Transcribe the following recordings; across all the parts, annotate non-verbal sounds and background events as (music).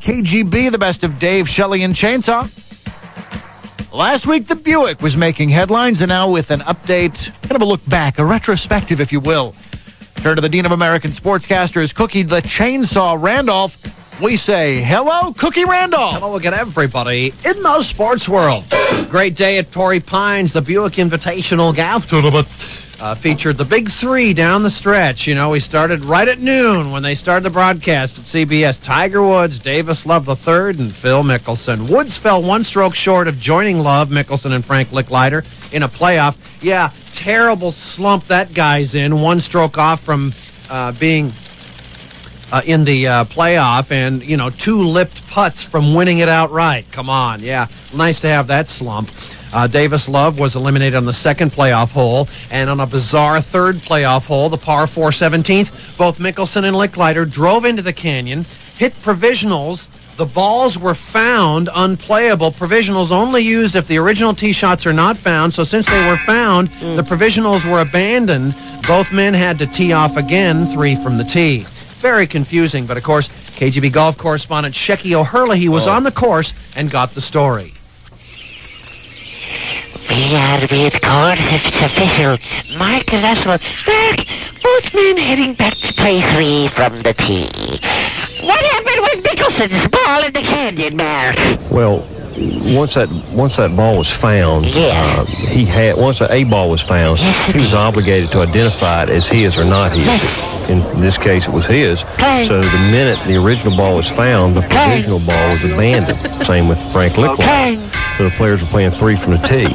KGB, the best of Dave, Shelley, and Chainsaw. Last week, the Buick was making headlines, and now with an update, kind of a look back, a retrospective, if you will. Turn to the Dean of American Sportscasters, Cookie the Chainsaw Randolph. We say, hello, Cookie Randolph. Hello again, everybody in the sports world. Great day at Torrey Pines, the Buick Invitational Golf Tournament. Uh, featured the big three down the stretch. You know, we started right at noon when they started the broadcast at CBS. Tiger Woods, Davis Love III, and Phil Mickelson. Woods fell one stroke short of joining Love, Mickelson, and Frank Lickliter in a playoff. Yeah, terrible slump that guy's in. One stroke off from uh, being uh, in the uh, playoff and, you know, two lipped putts from winning it outright. Come on. Yeah. Nice to have that slump. Uh, Davis Love was eliminated on the second playoff hole, and on a bizarre third playoff hole, the par 4 17th, both Mickelson and Lickliter drove into the canyon, hit provisionals. The balls were found unplayable. Provisionals only used if the original tee shots are not found. So since they were found, the provisionals were abandoned. Both men had to tee off again, three from the tee. Very confusing, but of course, KGB golf correspondent Shecky O'Hurley was on the course and got the story. We are with course it's official. Mark Russell. Back. Both men heading back to play three from the tee. What happened with Mickelson's ball in the canyon, Mark? Well, once that once that ball was found, Yes. uh, he had once the A ball was found, Yes, he was obligated to identify it as his or not his. Yes. In this case, it was his. So the minute the original ball was found, the provisional ball was abandoned. Same with Frank. Okay. So the players were playing three from the tee.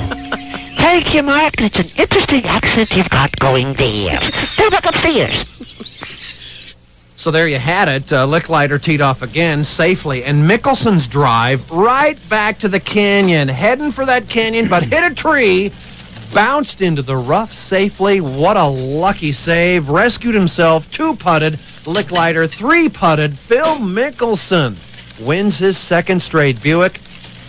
Thank you, Mark. It's an interesting accent you've got going there. (laughs) Go back upstairs. So there you had it. Uh, Lickliter teed off again safely, and Mickelson's drive right back to the canyon, heading for that canyon, but hit a tree, bounced into the rough safely. What a lucky save! Rescued himself, two putted. Lickliter three putted. Phil Mickelson wins his second straight Buick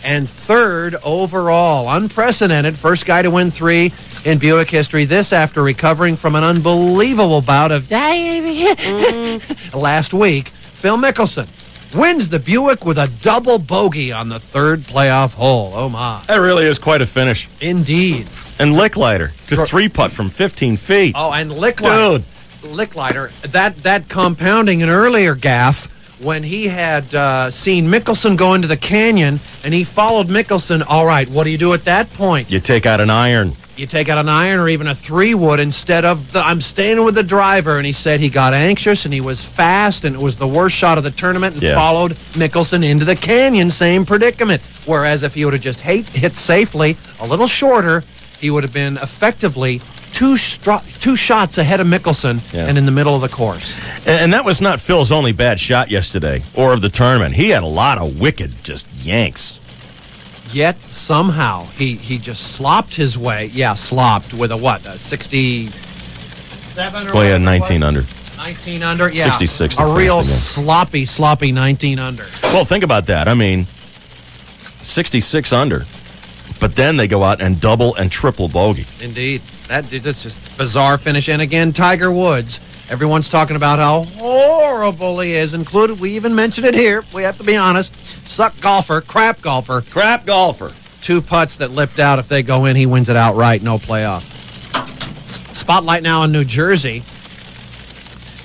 and third overall. Unprecedented. First guy to win three in Buick history. This after recovering from an unbelievable bout of diabetes mm-hmm. (laughs) last week. Phil Mickelson wins the Buick with a double bogey on the third playoff hole. Oh, my. That really is quite a finish. Indeed. And Lickliter to three putt from 15 feet. Oh, and Lickliter. Lickliter, that, that compounding an earlier gaff when he had uh, seen Mickelson go into the canyon and he followed Mickelson. All right, what do you do at that point? You take out an iron. You take out an iron or even a three wood instead of the I'm staying with the driver. And he said he got anxious and he was fast and it was the worst shot of the tournament and Yeah. followed Mickelson into the canyon. Same predicament. Whereas if he would have just hit, hit safely a little shorter, he would have been effectively two stro- two shots ahead of Mickelson Yeah. and in the middle of the course. And, and that was not Phil's only bad shot yesterday or of the tournament. He had a lot of wicked just yanks. Yet somehow he he just slopped his way. Yeah, slopped with a what? A 67 or Well, he whatever had it 19 was? under. 19 under, yeah. 66 to A real sloppy, sloppy 19 under. Well, think about that. I mean, 66 under. But then they go out and double and triple bogey. Indeed. That that's just bizarre finish. And again, Tiger Woods. Everyone's talking about how horrible he is, included. We even mentioned it here. We have to be honest. Suck golfer, crap golfer. Crap golfer. Two putts that lipped out. If they go in, he wins it outright. No playoff. Spotlight now in New Jersey.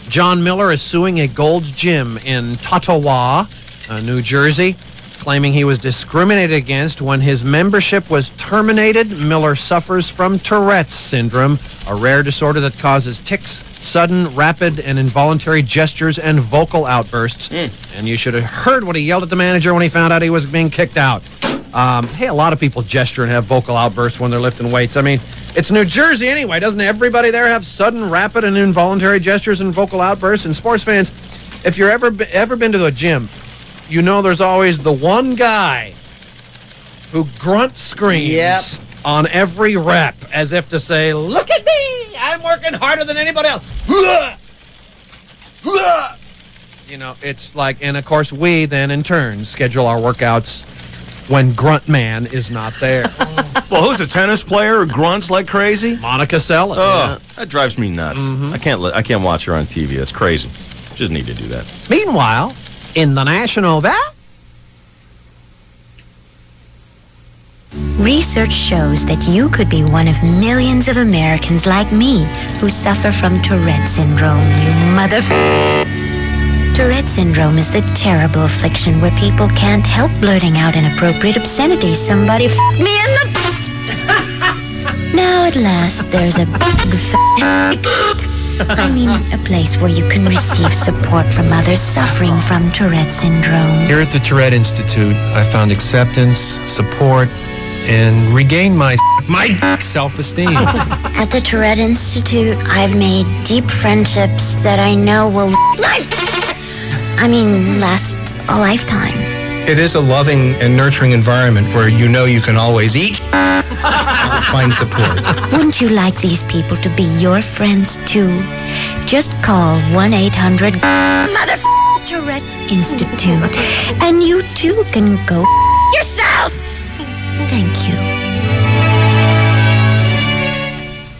John Miller is suing a Gold's Gym in Totowa, uh, New Jersey, claiming he was discriminated against when his membership was terminated. Miller suffers from Tourette's syndrome, a rare disorder that causes tics, sudden, rapid, and involuntary gestures and vocal outbursts. And you should have heard what he yelled at the manager when he found out he was being kicked out. Um, hey, a lot of people gesture and have vocal outbursts when they're lifting weights. I mean, it's New Jersey anyway. Doesn't everybody there have sudden, rapid, and involuntary gestures and vocal outbursts? And sports fans, if you're ever ever been to a gym, you know there's always the one guy who grunt screams Yep. on every rep as if to say, "Look at me! I'm working harder than anybody else." You know, it's like, and of course, we then in turn schedule our workouts when Grunt Man is not there. (laughs) Well, who's a tennis player who grunts like crazy? Monica Seles. Oh, that drives me nuts. Mm-hmm. I can't. Li- I can't watch her on TV. That's crazy. Just need to do that. Meanwhile, in the National that Research shows that you could be one of millions of Americans like me who suffer from Tourette syndrome, you mother... Tourette syndrome is the terrible affliction where people can't help blurting out inappropriate obscenities. Somebody f*** me in the... butt. (laughs) now at last there's a big f***... I mean, a place where you can receive support from others suffering from Tourette syndrome. Here at the Tourette Institute, I found acceptance, support, and regained my my (laughs) self-esteem. At the Tourette Institute, I've made deep friendships that I know will. (laughs) I mean, last a lifetime. It is a loving and nurturing environment where you know you can always eat, find support. Wouldn't you like these people to be your friends too? Just call 1 800 Mother Tourette Institute, and you too can go yourself. Thank you.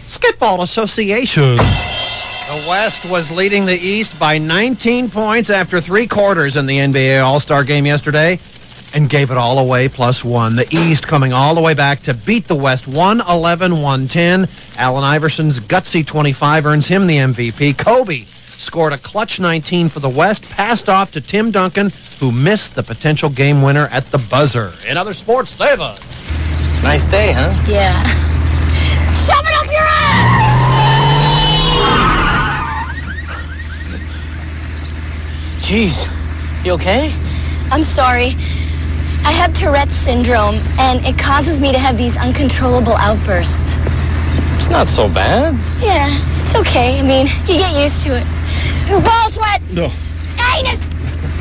Skitball Association. The West was leading the East by 19 points after three quarters in the NBA All Star game yesterday and gave it all away plus one. The East coming all the way back to beat the West 111 110. Allen Iverson's gutsy 25 earns him the MVP. Kobe scored a clutch 19 for the West, passed off to Tim Duncan, who missed the potential game winner at the buzzer. In other sports, Deva. Nice day, huh? Yeah. (laughs) Shove it up your ass! Jeez, you okay? I'm sorry. I have Tourette's syndrome, and it causes me to have these uncontrollable outbursts. It's not so bad. Yeah, it's okay. I mean, you get used to it. Ball sweat! No. Anus!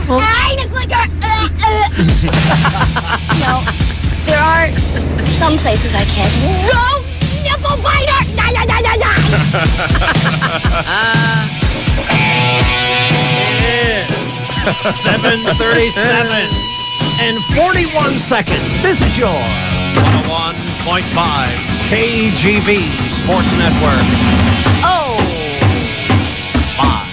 Anus liquor! Uh, uh. no, there are some places I can't go. Nipple biter! Da, da, da, da, da. 737 and 41 seconds. This is your 101.5 KGB Sports Network. Oh, my.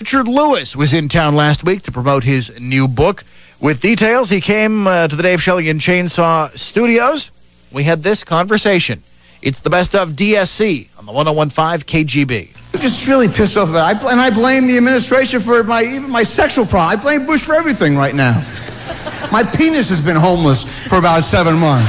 Richard Lewis was in town last week to promote his new book. With details, he came uh, to the Dave Shelley and Chainsaw Studios. We had this conversation. It's the best of DSC on the 1015 KGB. I'm just really pissed off about it. I, and I blame the administration for my even my sexual problem. I blame Bush for everything right now. My penis has been homeless for about seven months.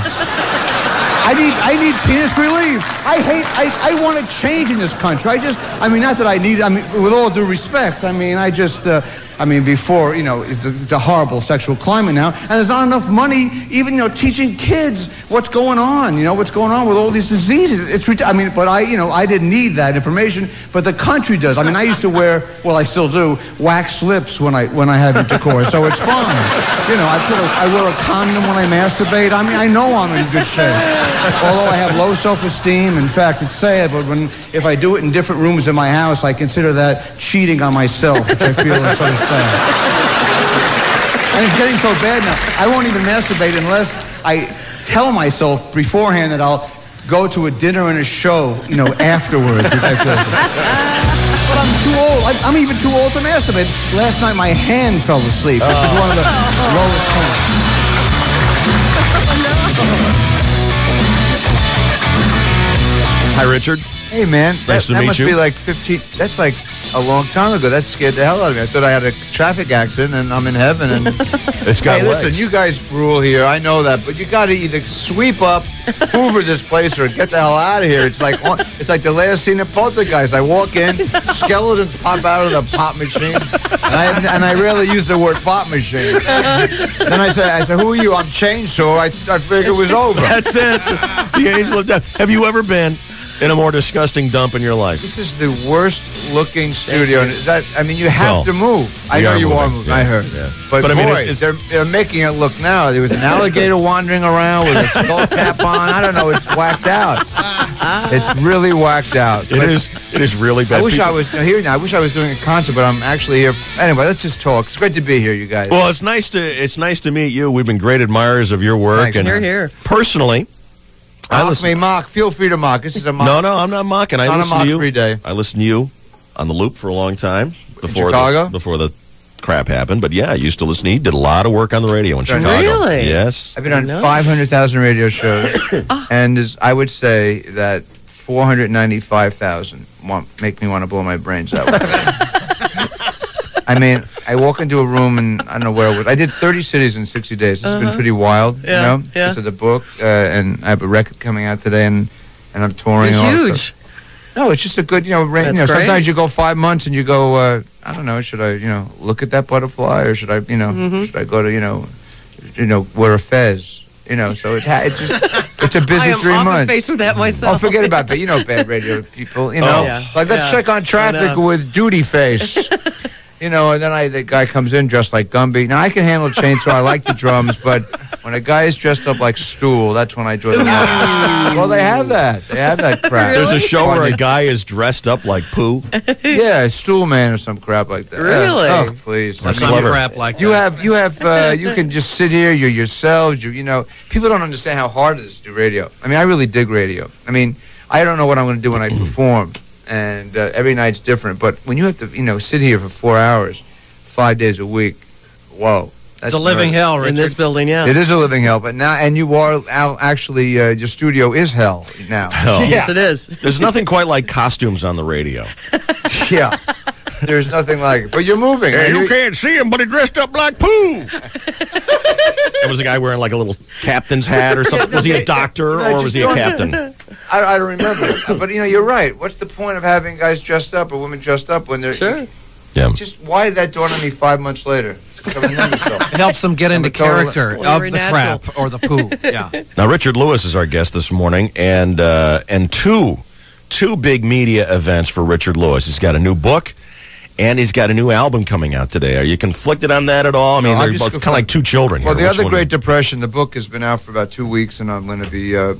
I need I need penis relief. I hate I, I want to change in this country. I just I mean not that I need I mean with all due respect. I mean I just uh, I mean before you know it's a, it's a horrible sexual climate now and there's not enough money even you know teaching kids what's going on you know what's going on with all these diseases. It's I mean but I you know I didn't need that information but the country does. I mean I used to wear well I still do wax lips when I when I have intercourse so it's fine. You know I put a, I wear a condom when I masturbate. I mean I know I'm in good shape. Although I have low self-esteem, in fact, it's sad, but when if I do it in different rooms in my house, I consider that cheating on myself, which I feel is so And it's getting so bad now. I won't even masturbate unless I tell myself beforehand that I'll go to a dinner and a show, you know, afterwards, which I feel. But I'm too old. I'm even too old to masturbate. Last night my hand fell asleep, which is one of the lowest points. Hi, Richard. Hey, man. Nice that to that meet must you. be like 15. That's like a long time ago. That scared the hell out of me. I thought I had a traffic accident and I'm in heaven. And (laughs) It's got hey, listen, you guys rule here. I know that, but you got to either sweep up, (laughs) hoover this place, or get the hell out of here. It's like it's like the last scene of Poltergeist. I walk in, skeletons pop out of the pop machine, and I, and I rarely use the word pop machine. (laughs) then I say, I say, who are you? I'm Chainsaw. I, I figured it was over. That's it. The angel of death. Have you ever been in a more disgusting dump in your life? This is the worst looking studio. And that I mean, you have all. to move. I know are you are moving, moving. yeah, I heard. yeah. But, But I mean, boy, it's- they're, they're making it look now. There was an alligator wandering around with a skull cap on. I don't know. It's whacked out. It's really whacked out. It is. It is really bad. I wish People- I was here now. I wish I was doing a concert, but I'm actually here. Anyway, let's just talk. It's great to be here, you guys. Well, it's nice to it's nice to meet you. We've been great admirers of your work, Thanks, and man. Here, here. personally, I mock listen. me, mock. Feel free to mock. This is a mock. No, no, I'm not mocking. I Not a listen to you. mock-free day. I listened to you on the loop for a long time before Chicago? The, before the crap happened, but yeah, I used to listen. He did a lot of work on the radio in Chicago. Really? Yes. I've been on 500,000 radio shows, (coughs) ah. and is, I would say that 495,000 make me want to blow my brains out. (laughs) I mean, I walk into a room and I don't know where I was. I did 30 cities in 60 days. It's been Uh-huh. pretty wild, Yeah, you know, yeah. because of the book. Uh, and I have a record coming out today, and, and I'm touring. All- huge. No, it's just a good, you know, ra- you know sometimes you go five months and you go, uh, I don't know, should I, you know, look at that butterfly or should I, you know, Mm-hmm. should I go to, you know, you know, wear a fez? You know, so it ha- it's just it's a (laughs) busy three months. faced with that myself. Oh, forget about (laughs) that. You know, bad radio people. You know, Oh, yeah. like let's Yeah. check on traffic with duty face. (laughs) you know, and then I the guy comes in dressed like Gumby. Now I can handle chainsaw. I like the drums, but when a guy is dressed up like Stool, that's when I draw the line. well, they have that. They have that crap. There's a show where a guy is dressed up like poo. (laughs) yeah, Stool Man or some crap like that. Really? Oh, please. That's I mean, clever. crap like you that. have you have uh, you can just sit here. You're yourselves. You you know people don't understand how hard it is to do radio. I mean, I really dig radio. I mean, I don't know what I'm going to do when I perform, and uh, every night's different. But when you have to you know sit here for four hours, five days a week, whoa. It's a living nerve. hell, in this building, yeah. It is a living hell, but now and you are al- actually uh, your studio is hell now. Hell. (laughs) Yes, it is. (laughs) There's nothing quite like costumes on the radio. (laughs) yeah. There's nothing like it. But you're moving. Hey, and you you- can't see him, but he dressed up like poo. There was a guy wearing like a little captain's hat or something. Was he a doctor or was he a captain? I, I don't remember. but you know, you're right. What's the point of having guys dressed up or women dressed up when they're Sure. Yeah. just? Why did that dawn on me five months later? It's 'cause I'm a number show. It helps them get into I'm total- character of the natural. crap or the poo. (laughs) Yeah. Now, Richard Lewis is our guest this morning, and uh, and two two big media events for Richard Lewis. He's got a new book, and he's got a new album coming out today. Are you conflicted on that at all? I mean, No, they're both kind of like two children. Well, here. the Which other Great Depression, the book has been out for about two weeks, and I'm going to be uh,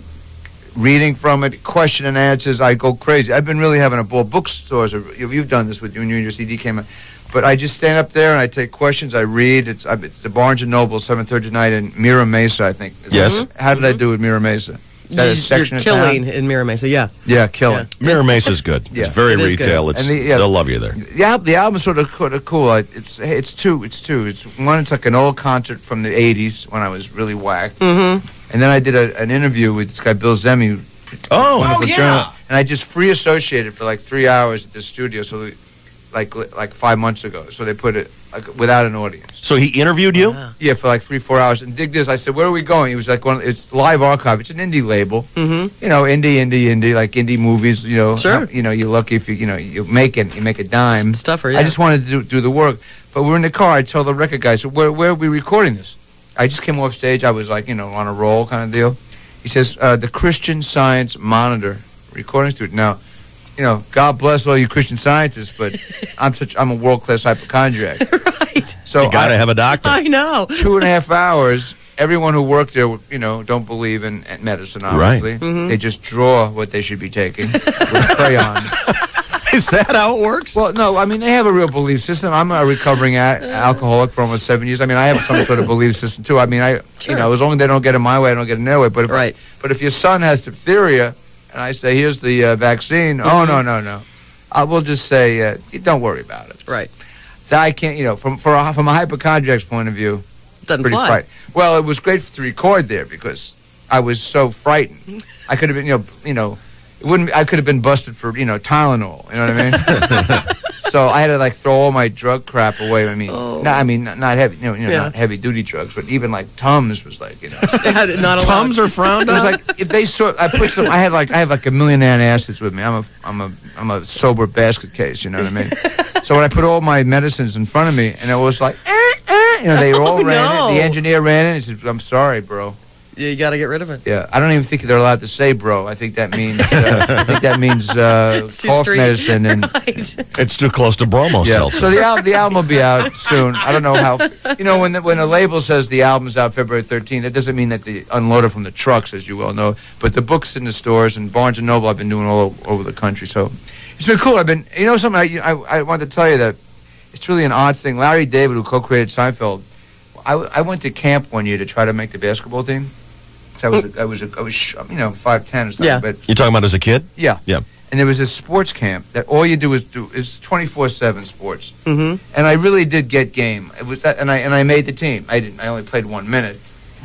reading from it, question and answers. I go crazy. I've been really having a ball. Bookstores, are, you- you've done this with you and your CD came out. But I just stand up there and I take questions. I read. It's, it's the Barnes and Noble, seven thirty tonight in Mira Mesa, I think. Yes. How did I do with Mira Mesa? Is that You- section You're of killing town? in Mira Mesa, yeah. Yeah, killing. Mirror is good. Yeah. It's very It is good. retail. It's And the- yeah. they'll love you there. The, al- the album's sort of, sort of cool. It's it's two. It's two. It's one. It's like an old concert from the '80s when I was really whacked. Mm-hmm. And then I did a, an interview with this guy Bill Zehme. Oh, wonderful yeah. journal- And I just free associated for like three hours at the studio. So, like like five months ago. So they put it like, without an audience. So he interviewed you. Wow. Yeah, for like three four hours. And dig this. I said, "Where are we going?" He was like, "One. It's live archive. It's an indie label. Mm-hmm. You know, indie, indie, indie, like indie movies. You know, Sure. You know, you're lucky if you you know you make it. You make a dime. Stuffer, yeah. I just wanted to do, do the work. But we're in the car. I told the record guy, so where, where are we recording this? I just came off stage. I was like, you know, on a roll kind of deal. He says, uh, the Christian Science Monitor recording studio. Now, you know, God bless all you Christian scientists, but (laughs) I'm such I'm a world class hypochondriac. (laughs) right. So you got to I- have a doctor. I know. two and a half hours. Everyone who worked there, you know, don't believe in, in medicine. Right. Obviously, Mhm. they just draw what they should be taking (laughs) with crayon. Is that how it works? Well, no, I mean they have a real belief system. I'm a recovering a- alcoholic for almost seven years. I mean, I have some sort of belief system too. I mean, I, you know, as long as they don't get in my way, I don't get in their way. But if, Right. but if your son has diphtheria, and I say, here's the uh, vaccine, oh no, no, no, I will just say, uh, don't worry about it. Right. That I can't, you know, from for a, from a hypochondriac's point of view, Doesn't pretty fly. frightened. Well, it was great to record there because I was so frightened. (laughs) I could have been, you know, you know, it wouldn't. I could have been busted for, you know, Tylenol. You know what I mean? (laughs) so I had to like throw all my drug crap away. I mean, Oh. not, I mean, not, not heavy, you know, you know Yeah. not heavy duty drugs, but even like Tums was like, you know, (laughs) Not. Tums are frowned it was on. like if they saw. I put some. I had like I have like a million antacids with me. I'm a I'm a I'm a sober basket case. You know what I mean? so when I put all my medicines in front of me, and it was like, eh, eh, you know, they all (laughs) Oh, ran no. it. The engineer ran it. And said, "I'm sorry, bro." Yeah, you got to get rid of it. Yeah, I don't even think they're allowed to say "bro." I think that means uh, I think that means uh, (laughs) It's too cough street. medicine and (laughs) Right. it's too close to bromo yeah. seltzer. So the album the album will be out soon. I don't know how. You know, when the, when a label says the album's out February 13th, that doesn't mean that they unload it from the trucks, as you well know. But the books in the stores and Barnes and Noble, I've been doing all over the country. So it's been cool. I've been, you know, something. I, I, I wanted to tell you that it's really an odd thing. Larry David, who co-created Seinfeld, I, w- I went to camp one year to try to make the basketball team. So I was, a, I was, a, I was, you know, five ten or something. Yeah. But You're talking about as a kid? yeah. Yeah. and there was a sports camp that all you do is do is twenty four seven sports. Mm-hmm. And I really did get game. It was that, and I and I made the team. I didn't. I only played one minute,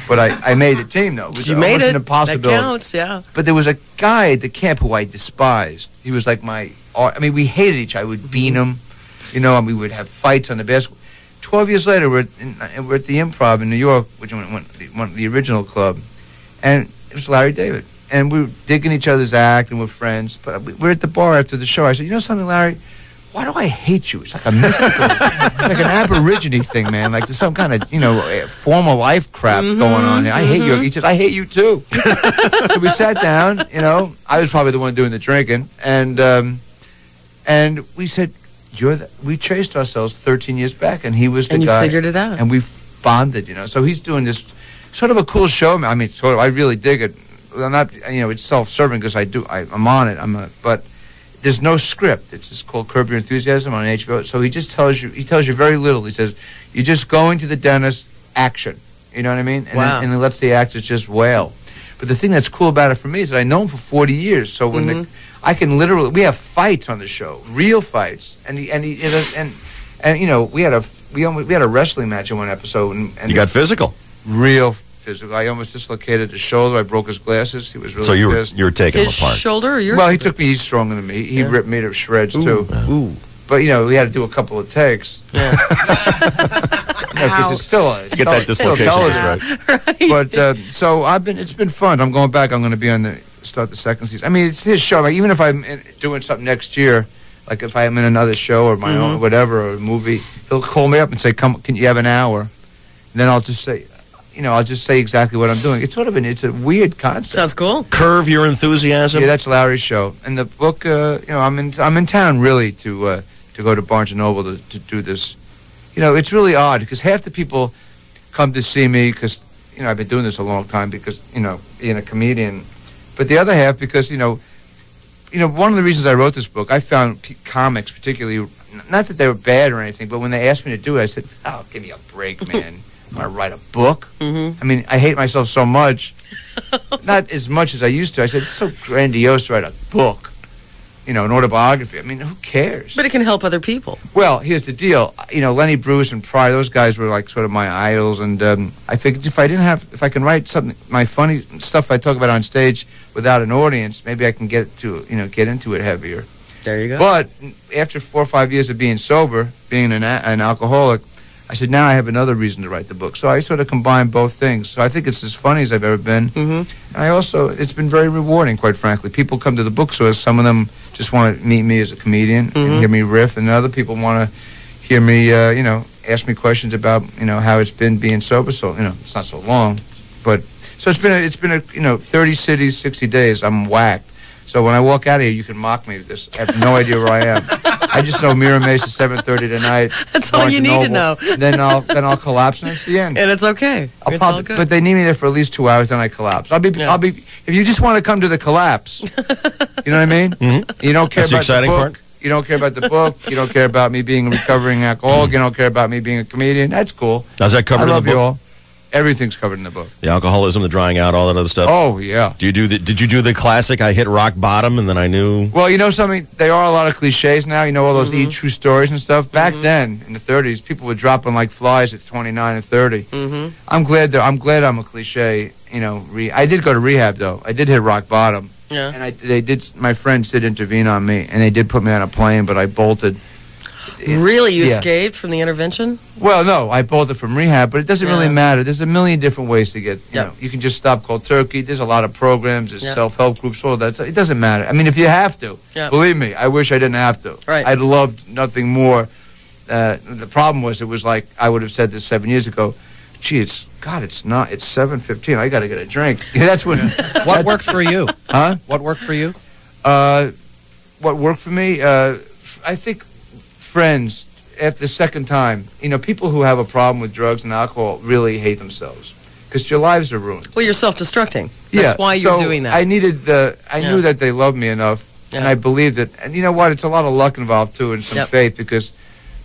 but I, I made the team though. It was You made it. an impossibility. That counts, yeah. But there was a guy at the camp who I despised. He was like my. I mean, we hated each. other. I would beat him, you know, and we would have fights on the basketball. Twelve years later, we're at, in, we're at the Improv in New York, which was one, the- one, the original club, and it was Larry David, and we were digging each other's act, and we're friends. But we, we're at the bar after the show. I said, "You know something, Larry." Why do I hate you? It's like a mystical, it's (laughs) like an aborigine thing, man. Like there's some kind of, you know, eh, former life crap going on here. I hate you. He said, I hate you too. so we sat down, you know, I was probably the one doing the drinking, and um, and we said, "You're." The, we traced ourselves 13 years back, and he was the And you guy. figured it out. and we bonded, you know. So he's doing this sort of a cool show. I mean, sort of. I really dig it. I'm not, you know, it's self-serving because I do. I, I'm on it. I'm a, but there's no script. It's just called Curb Your Enthusiasm on HBO. So he just tells you. He tells you very little. He says, "You're just going to the dentist. Action." You know what I mean? And, Wow. then, and he lets the actors just wail. But the thing that's cool about it for me is that I know him for 40 years. So when the, mm-hmm. I can literally, we have fights on the show, real fights, and he, and he, and and, and you know, we had a we almost, we had a wrestling match in one episode, and, and You got physical. Real physical. I almost dislocated his shoulder. I broke his glasses. He was really So you were pissed. you were taking His him apart. shoulder or your Well, he took me. He's stronger than me. He, he Yeah. ripped me to shreds too. Ooh. But you know, we had to do a couple of takes. (laughs) Yeah. because it's still a, it's Get that still- still dislocation television. right. (laughs) right. But uh, so I've been. It's been fun. I'm going back. I'm going to be on the start the second season. I mean, it's his show. Like even if I'm in, doing something next year, like if I'm in another show or my own whatever or a movie, he'll call me up and say, "Come, can you have an hour?" And then I'll just say, you know, I'll just say exactly what I'm doing. It's sort of an. It's a weird concept. Sounds cool. Curb your enthusiasm. Yeah, that's Larry's show. And the book, uh, you know, I'm in I'm in town really to uh, to go to Barnes and Noble to, to do this. You know, it's really odd because half the people come to see me because you know I've been doing this a long time because you know being a comedian, but the other half because you know, you know one of the reasons I wrote this book, I found p- comics particularly not that they were bad or anything, but when they asked me to do it, I said, "Oh, give me a break, man." (laughs) I'm gonna write a book. Mm-hmm. I mean, I hate myself so much. (laughs) Not as much as I used to. I said, it's so grandiose to write a book, you know, an autobiography. I mean, who cares? But it can help other people. Well, here's the deal. You know, Lenny Bruce and Pryor, those guys were like sort of my idols. And um, I figured if I didn't have, if I can write something, my funny stuff I talk about on stage without an audience, maybe I can get to, you know, get into it heavier. There you go. But after four or five years of being sober, being an, a- an alcoholic, I said, now I have another reason to write the book. So I sort of combined both things. So I think it's as funny as I've ever been. mm-hmm. And I also, it's been very rewarding, quite frankly. People come to the bookstore. Some of them just want to meet me as a comedian and Mhm. hear me riff, and other people want to hear me, uh, you know, ask me questions about, you know, how it's been being sober. So, you know, it's not so long, but so it's been, a, it's been a, you know, 30 cities, 60 days. I'm whacked. So when I walk out of here, you can mock me this. I have no idea where I am. (laughs) I just know Mira Mesa is 7:30 tonight. (laughs) That's all you and need to know. Then I'll then I'll collapse, and it's the end. And it's okay. I'll it's all pop, good. but they need me there for at least two hours. Then I collapse. I'll be. Yeah. I'll be. If you just want to come to the collapse, (laughs) you know what I mean. Mhm. You don't care That's the about exciting the book. part. You don't care about the book. You don't care about me being a recovering alcoholic. You don't care about me being a comedian. That's cool. Does that cover I in the love you all. Everything's covered in the book. The alcoholism, the drying out, all that other stuff. Oh yeah. Do you do the? Did you do the classic? I hit rock bottom, and then I knew. Well, you know something? There are a lot of cliches now. You know all those Mm-hmm. e true stories and stuff. Back then, in the 30s, people were dropping like flies at 29 and 30. mm-hmm. I'm glad that I'm glad I'm a cliche. You know, re- I did go to rehab though. I did hit rock bottom. Yeah. And I, they did. My friends did intervene on me, and they did put me on a plane, but I bolted. Really, you Yeah. escaped from the intervention? Well, no, I bought it from rehab, but it doesn't really matter. There's a million different ways to get. You Yeah. know, you can just stop cold turkey. There's a lot of programs. There's Yeah. self-help groups. All that. It doesn't matter. I mean, if you have to, Yeah. believe me, I wish I didn't have to. Right. I'd loved nothing more. Uh, the problem was, it was like I would have said this seven years ago. Gee, it's God. It's not. It's seven fifteen. I got to get a drink. (laughs) That's when. (laughs) What worked for you? Huh? What worked for you? Uh, what worked for me? Uh, f- I think friends. After the second time, you know, people who have a problem with drugs and alcohol really hate themselves because your lives are ruined. Well, you're self-destructing. That's yeah, why you're so doing that. I needed the. I Yeah. knew that they loved me enough, and I believed it. And you know what? It's a lot of luck involved too, and some Yep. faith because,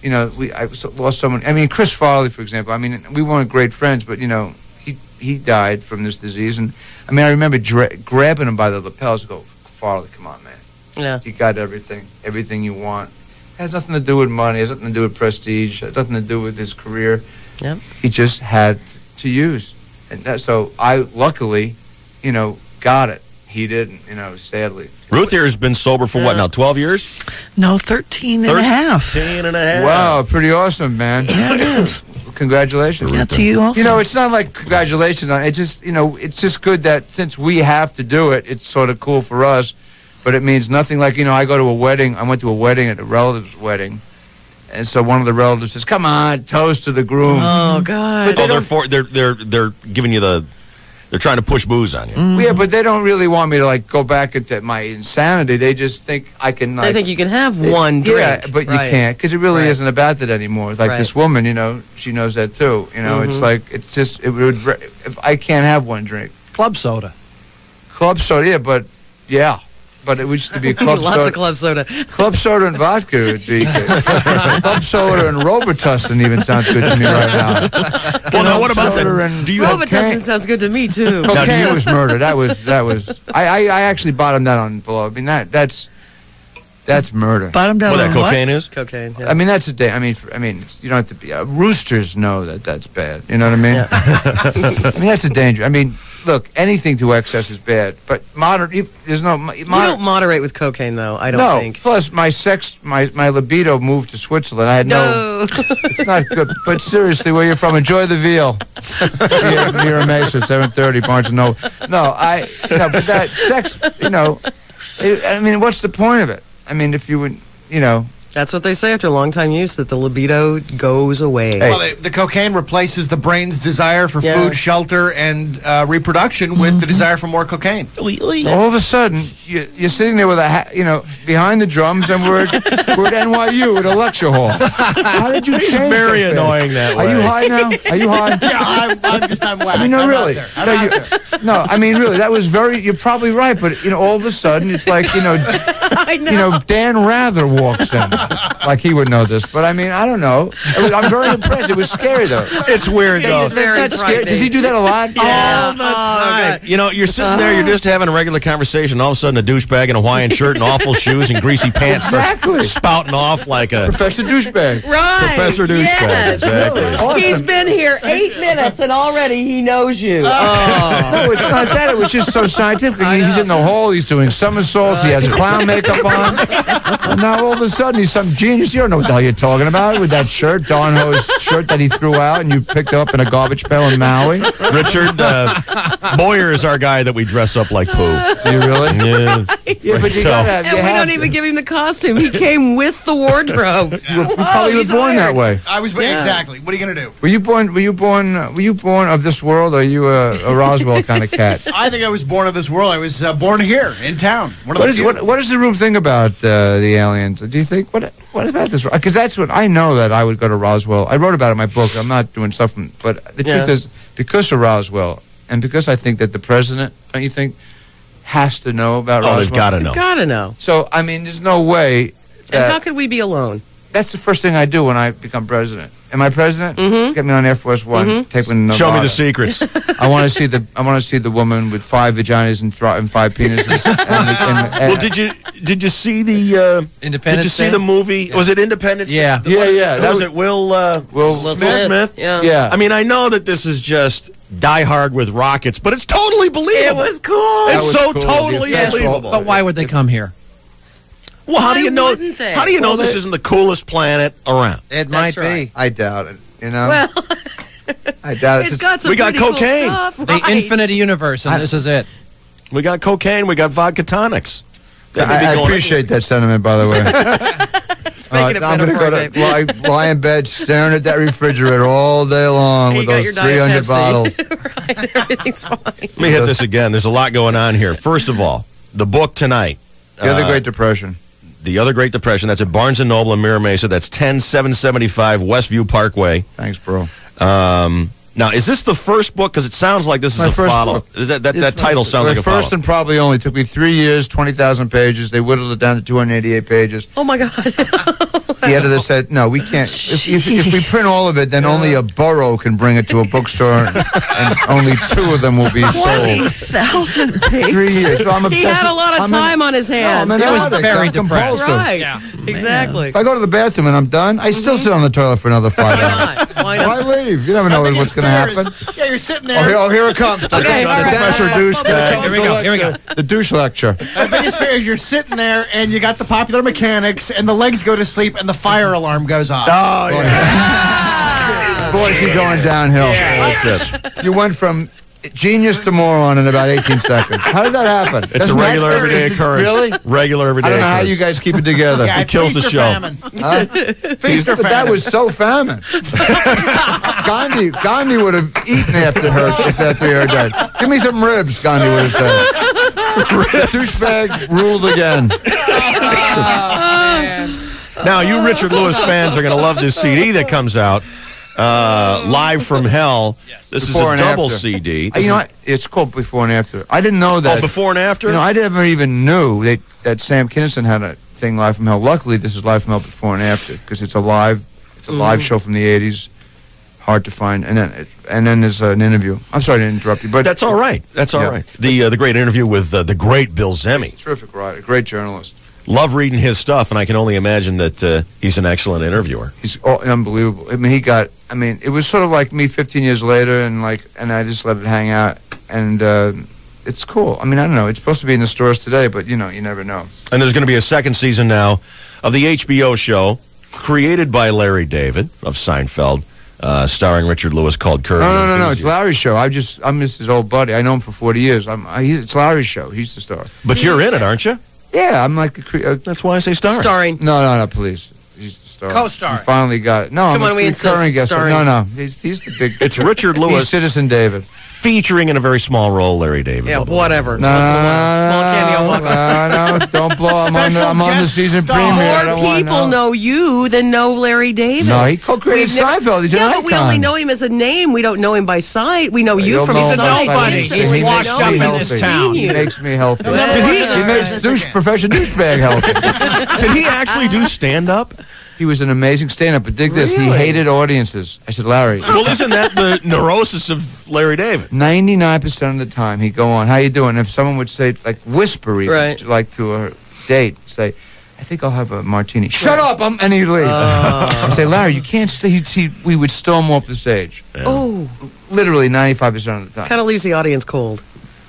you know, we I lost someone. I mean, Chris Farley, for example. I mean, we weren't great friends, but you know, he he died from this disease, and I mean, I remember dra- grabbing him by the lapels, and go, Farley, come on, man. Yeah. You got everything, everything you want. Has nothing to do with money. Has nothing to do with prestige. Has nothing to do with his career. Yep. He just had to use, and that, so I luckily, you know, got it. He didn't, you know, sadly. Ruth here has been sober for what now? Twelve years? No, 13 and a half. 13 and a half. Wow, pretty awesome, man. Yeah, it is. Congratulations. Yeah, to you also. You know, it's not like congratulations. on It just, you know, it's just good that since we have to do it, it's sort of cool for us. But it means nothing like, you know, I go to a wedding. I went to a wedding at a relative's wedding. And so one of the relatives says, come on, toast to the groom. Oh God. But they oh, they're for, they're they're they're giving you the they're trying to push booze on you. Yeah, but they don't really want me to, like, go back into my insanity. They just think I can, like... They think you can have one drink. Yeah, but you can't because it really Right. isn't about that anymore. It's like Right. this woman, you know, she knows that too. You know, it's Mhm. like it's just it would if I can't have one drink. Club soda. Club soda, yeah, but yeah, but it used to be (laughs) club soda. Lots soda. of club soda. Club soda and vodka would be (laughs) good. club soda and Robitussin even sounds good to me right now. Well, now what about soda the, and do you have Robitussin sounds good to me too. (laughs) cocaine was murder. That was that was. I I, I actually bottomed that on below. I mean that that's that's murder. Bottom down what that cocaine is? Cocaine. I mean, that's a day. I mean, for, I mean, it's, you don't have to be. Uh, roosters know that that's bad. You know what I mean? Yeah. I mean, that's a danger. I mean, look, anything to excess is bad. But moderate. There's no. mo- You don't moderate with cocaine though. I don't no. think. Plus, my sex, my my libido moved to Switzerland. I had no. No. it's not good. But seriously, where you're from? Enjoy the veal. (laughs) Near, near Mesa, 7:30, Barnes and Noble. No, I. No, but that sex. You know. It, I mean, what's the point of it? I mean, if you would, you know. That's what they say after a long time use that the libido goes away. Well, the, the cocaine replaces the brain's desire for Yeah. food, shelter, and uh, reproduction with the desire for more cocaine. All of a sudden, you, you're sitting there with a, ha- you know, behind the drums, and we're at, (laughs) we're at NYU at a lecture hall. How did you It's change? very that fast? annoying that Are you way. high now? Are you high? (laughs) yeah, I'm, I'm just I'm whack. I mean, no, I'm out really. there. I'm No, out you- there. no, I mean, really. That was very. You're probably right, but you know, all of a sudden, it's like you know, (laughs) I know. you know, Dan Rather walks in, (laughs) like he would know this. But I mean, I don't know. Was, I'm very impressed. It was scary though. It's weird though. He's very That's scary. frightening. Does he do that a lot? (laughs) Yeah. All the Oh, time. God. You know, you're sitting there, you're just having a regular conversation. All of a sudden, a douchebag in a Hawaiian shirt and awful (laughs) shoes and greasy pants Exactly. starts spouting off like a Professor douchebag. Right. Professor douchebag. Yes. Exactly. He's been here eight minutes and already he knows you. Oh. No, it's not that. It was just so scientific. He's in the hole. He's doing somersaults. He has clown makeup on. And now all of a sudden he's some genius. You don't know what the hell you're talking about with that shirt, Don Ho's shirt that he threw out and you picked up in a garbage pail in Maui. Richard uh, Boyer is our guy that we dress up like poo. Do you really? Yeah. Yeah, but you So- gotta have. And we have don't to. even give him the costume. He came with the wardrobe. (laughs) You were- you probably were he's born that way. I was Yeah. exactly. What are you gonna do? Were you born? Were you born? Uh, were you born of this world? Or are you a, a Roswell kind of cat? (laughs) I think I was born of this world. I was uh, born here in town. One of What the is, what, what does the room think about uh, the aliens? Do you think what what about this? Uh, because that's what I know that I would go to Roswell. I wrote about it in my book. I'm not doing stuff from, but the Yeah. truth is because of Roswell and because I think that the president, don't you think, has to know about Oh, Roswell? they've got to know. Gotta know. So I mean, there's no way. And how could we be alone? that's the first thing I do when I become president. Am I president? Mhm. Get me on Air Force One. Take me to Nevada. Show me the secrets. (laughs) I want to see the I want to see the woman with five vaginas and, thro- and five penises. (laughs) and, and, and, well, did you did you see the uh, Independence Did you see Day? the movie? Was it Independence? Yeah. The Yeah, one- yeah, that was was- it Will uh, Will Smith? Smith. Smith? Yeah. Yeah. I mean, I know that this is just Die Hard with rockets, but it's totally believable. It was cool. It's was so cool. totally Yes, believable. But why would they come here? Well, how do you know? wouldn't they? How do you know Well, this they- isn't the coolest planet around? It might right. I doubt it. You know, Well, I doubt it. it's got some we got pretty cool cocaine. stuff, The right. infinite universe, and this is it. We got cocaine. We got vodka tonics. That could be I, I going- appreciate that sentiment, by the way. (laughs) It's making Uh, a I'm gonna metaphor, go to babe. lie, lie in bed staring at that refrigerator all day long You with got those your Diet 300 Pepsi. bottles. (laughs) right, everything's fine. Let me hit this again. There's a lot going on here. First of all, the book tonight. The other uh, Great Depression. The other Great Depression. That's at Barnes and Noble in Mira Mesa. That's 10775 Westview Parkway. Thanks, bro. Um, now, is this the first book? Because it sounds like this is a first follow. book. That, that, that title sounds my like a first follow. and probably only took me three years, twenty thousand pages. They whittled it down to two hundred eighty-eight pages. Oh my God. (laughs) the editor said, "No, we can't. If, if, if we print all of it, then only a burro can bring it to a bookstore, and, and only two of them will be sold." thousand (laughs) Three years. Well, I'm he obsessive- had a lot of I'm an- time on his hands. No, I'm an He was very I'm depressed. compulsive. Right. Exactly. If I go to the bathroom and I'm done, I still mm-hmm. sit on the toilet for another five hours. Why Why leave? You never know what's going to happen. Yeah, you're sitting Oh, there. here, oh, here it comes. Okay, the all right. Professor Douchebag. Here we go, here we go. The douche lecture. My biggest fear is you're sitting there and you got the popular mechanics and the legs go to sleep and the fire alarm goes off. Oh, yeah. Boys, you're going downhill. Yeah, that's it. You went from genius to moron in about 18 seconds. How did that happen? It's a Doesn't regular everyday occurrence. Really? Regular everyday I don't know how you guys keep it together. (laughs) Yeah, It kills the or show. famine. Huh? (laughs) Feast or but that was so famine. (laughs) Gandhi, Gandhi would have eaten after her if after her dead. Give me some ribs, Gandhi would have said. Douchebag ruled again. Oh, now, you Richard Lewis fans are going to love this CD that comes out uh, live from hell. This Before is a double after. CD. Uh, You know, what? it's called Before and After. I didn't know that. Oh, before and after? You know, I never even knew that, that Sam Kinison had a thing live from hell. Luckily, this is live from hell before and after because it's a live, it's a live Mhm. show from the '80s. Hard to find, and then it, and then there's an interview. I'm sorry to interrupt you, but That's all right. That's all Yeah. right. The uh, the great interview with uh, the great Bill Zehme. Terrific writer, great journalist. Love reading his stuff, and I can only imagine that uh, he's an excellent interviewer. He's oh, unbelievable. I mean, he got. I mean, it was sort of like me 15 years later, and like, and I just let it hang out, and uh, it's cool. I mean, I don't know. It's supposed to be in the stores today, but you know, you never know. And there's going to be a second season now of the HBO show created by Larry David of Seinfeld, uh, starring Richard Lewis called Curb. No, no, no, no. It's Larry's show. I just, I'm just his old buddy. I know him for 40 years. I'm, I, he's, it's Larry's show. He's the star. But you're in it, aren't you? Yeah, I'm like. A, cre- uh, That's why I say starring. Starring. No, no, no. Please, he's the star. Co-star. He finally got it. No, Come I'm on, a we insist. recurring guest. Starring. No, no. He's, he's the big. It's Richard He's Lewis Citizen David. Featuring in a very small role Larry David. Yeah, by the way. whatever. No, Once in a. Small cameo. one. no, no, don't blow. I'm on the, I'm on the season star. premiere. I don't More want people no. know you than know Larry David. No, he co-created We've Seinfeld. He's an yeah, but we only know him as a name. We don't know him by sight. We know you from know him sight. by nobody. sight. He's He washed makes up me in healthy. this town. He makes me healthy. He'll Did he, he makes business douche, again. Douchebag healthy. Did he actually do stand up? He was an amazing stand-up, but dig this. He Really? hated audiences. I said, Larry, Well, isn't that the (laughs) neurosis of Larry David? 99% of the time he'd go on, how you doing? If someone would say, like, whisper even, Right. like to a date, say, I think I'll have a martini. Shut up! I'm, and he'd leave. I oh. (laughs) say, Larry, you can't stay. He'd see, we would storm off the stage. Oh, Literally 95% of the time. kind of leaves the audience cold.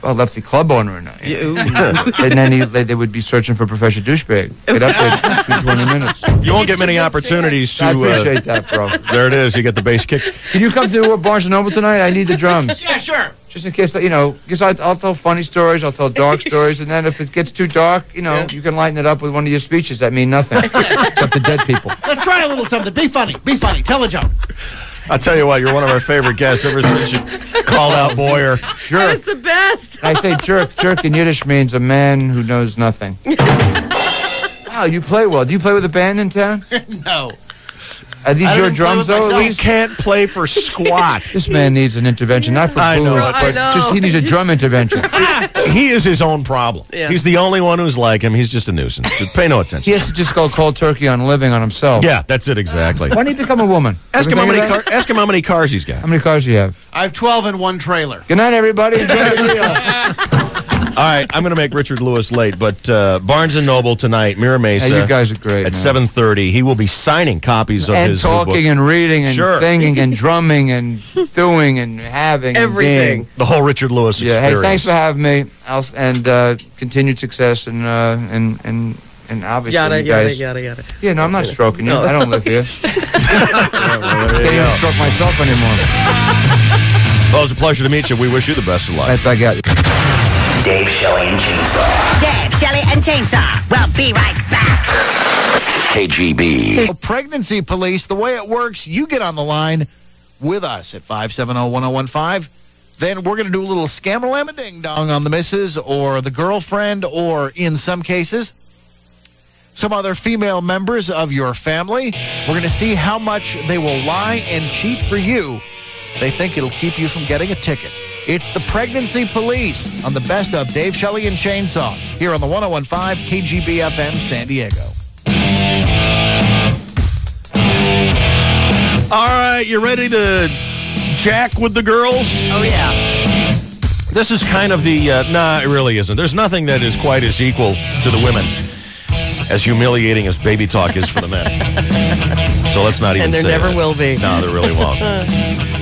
Well, left the club owner and I. (laughs) and then he, they, they would be searching for Professor Douchebag. Get up there, do (laughs) 20 minutes. You won't get many opportunities to. I uh, appreciate that, bro. there it is. You get the bass kick. Can you come to uh, Barnes & Noble tonight? I need the drums. (laughs) Yeah, sure. Just in case, you know, because I'll tell funny stories, I'll tell dark stories, and then if it gets too dark, you know, you can lighten it up with one of your speeches that mean nothing, except to dead people. Let's try a little something. Be funny. Be funny. Tell a joke. I'll tell you what, you're one of our favorite guests ever since you called out Boyer. Sure. That's the best. I say jerk. Jerk in Yiddish means a man who knows nothing. (laughs) wow, you play well. Do you play with a band in town? no. Are these I your drums, though, at myself. least? Can't play for squat. (laughs) This man needs an intervention, not for I booze, it. I but just he needs a drum intervention. (laughs) he is his own problem. Yeah. He's the only one who's like him. He's just a nuisance. Just pay no attention. He has to just go cold turkey on living on himself. Yeah, that's it exactly. Why don't you become a woman? Ask him how many of car- ask him how many cars he's got. How many cars do you have? I have 12 in one trailer. Good night, everybody. Enjoy the (laughs) deal. All right, I'm going to make Richard Lewis late, but uh, Barnes and Noble tonight, Mira Mesa. Hey, you guys are great, At 7:30, he will be signing copies of and his new talking book. and reading and Sure. thinking and drumming and doing and having and Everything. being. the whole Richard Lewis Yeah. experience. Hey, thanks for having me. I'll, and uh, continued success and uh, and and and obviously Yada, you yada, guys. yada, yada. Yeah, no, I'm not stroking you. No. I don't live here. (laughs) Can't even stroke myself anymore. Well, it was a pleasure to meet you. We wish you the best of luck. That's I got. Dave Shelley and Chainsaw. Dave, Shelley, and Chainsaw. We'll be right back. KGB. So pregnancy police, the way it works, you get on the line with us at 570-1015. Then we're going to do a little scam ding dong on the missus or the girlfriend or in some cases some other female members of your family. We're going to see how much they will lie and cheat for you. They think it'll keep you from getting a ticket. It's the pregnancy police on the best of Dave Shelley and Chainsaw here on the 1015 KGB FM San Diego. All right, you ready to jack with the girls? Oh, yeah. This is kind of the. Uh, nah, it really isn't. There's nothing that is quite as equal to the women as humiliating as baby talk is for the men. (laughs) so let's not even And there say never that. will be. No, there really won't. (laughs)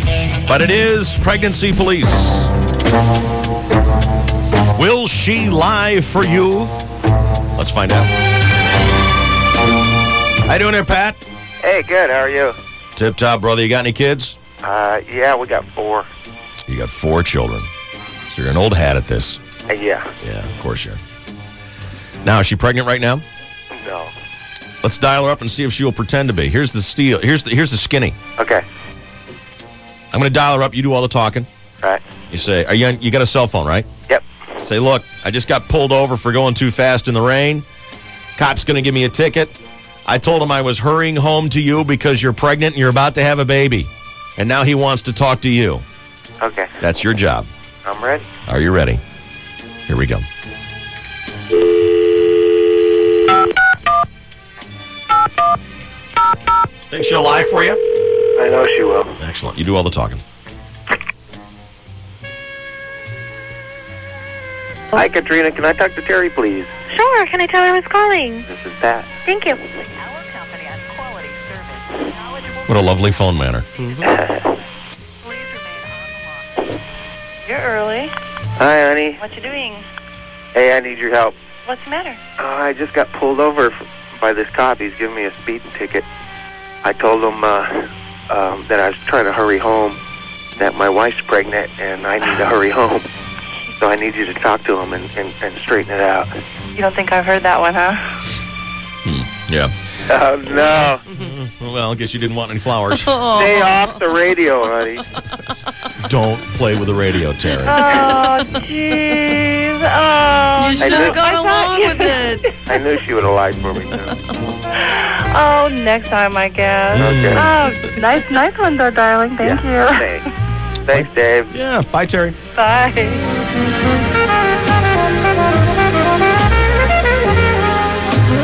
but it is pregnancy police. Will she lie for you? Let's find out. How you doing there, Pat? Hey, good. How are you? Tip top, brother. You got any kids? Uh, yeah, we got four. You got four children. So you're an old hat at this. Uh, yeah. Yeah, of course you are. Now, is she pregnant right now? No. Let's dial her up and see if she will pretend to be. Here's the steel. Here's the here's the skinny. Okay. I'm going to dial her up. You do all the talking. All right. You say, "Are you on, you got a cell phone, right?" Yep. Say, "Look, I just got pulled over for going too fast in the rain. Cop's going to give me a ticket. I told him I was hurrying home to you because you're pregnant and you're about to have a baby, and now he wants to talk to you. Okay. That's your job. I'm ready. Are you ready? Here we go. Think she'll lie for you? I know she will. Excellent. You do all the talking. Hi, Katrina. Can I talk to Terry, please? Sure. Can I tell her who's calling? This is Pat. Thank you. What a lovely phone manner. You're early. Hi, honey. What you doing? Hey, I need your help. What's the matter? Uh, I just got pulled over by this cop. He's giving me a speeding ticket. I told him uh, um, that I was trying to hurry home, that my wife's pregnant, and I need to hurry home. So I need you to talk to him and, and, and straighten it out. You don't think I've heard that one, huh? Yeah. Oh, no. (laughs) Well, I guess you didn't want any flowers. (laughs) Oh. Stay off the radio, honey. (laughs) Don't play with the radio, Terry. Oh, jeez. Oh, You should have no. gone I thought along you- with it. I knew she would have lied for me. too. Oh, next time, I guess. Okay. Oh, nice, nice one, though, darling. Thank you. Thanks. Thanks, Dave. Yeah. Bye, Terry. Bye.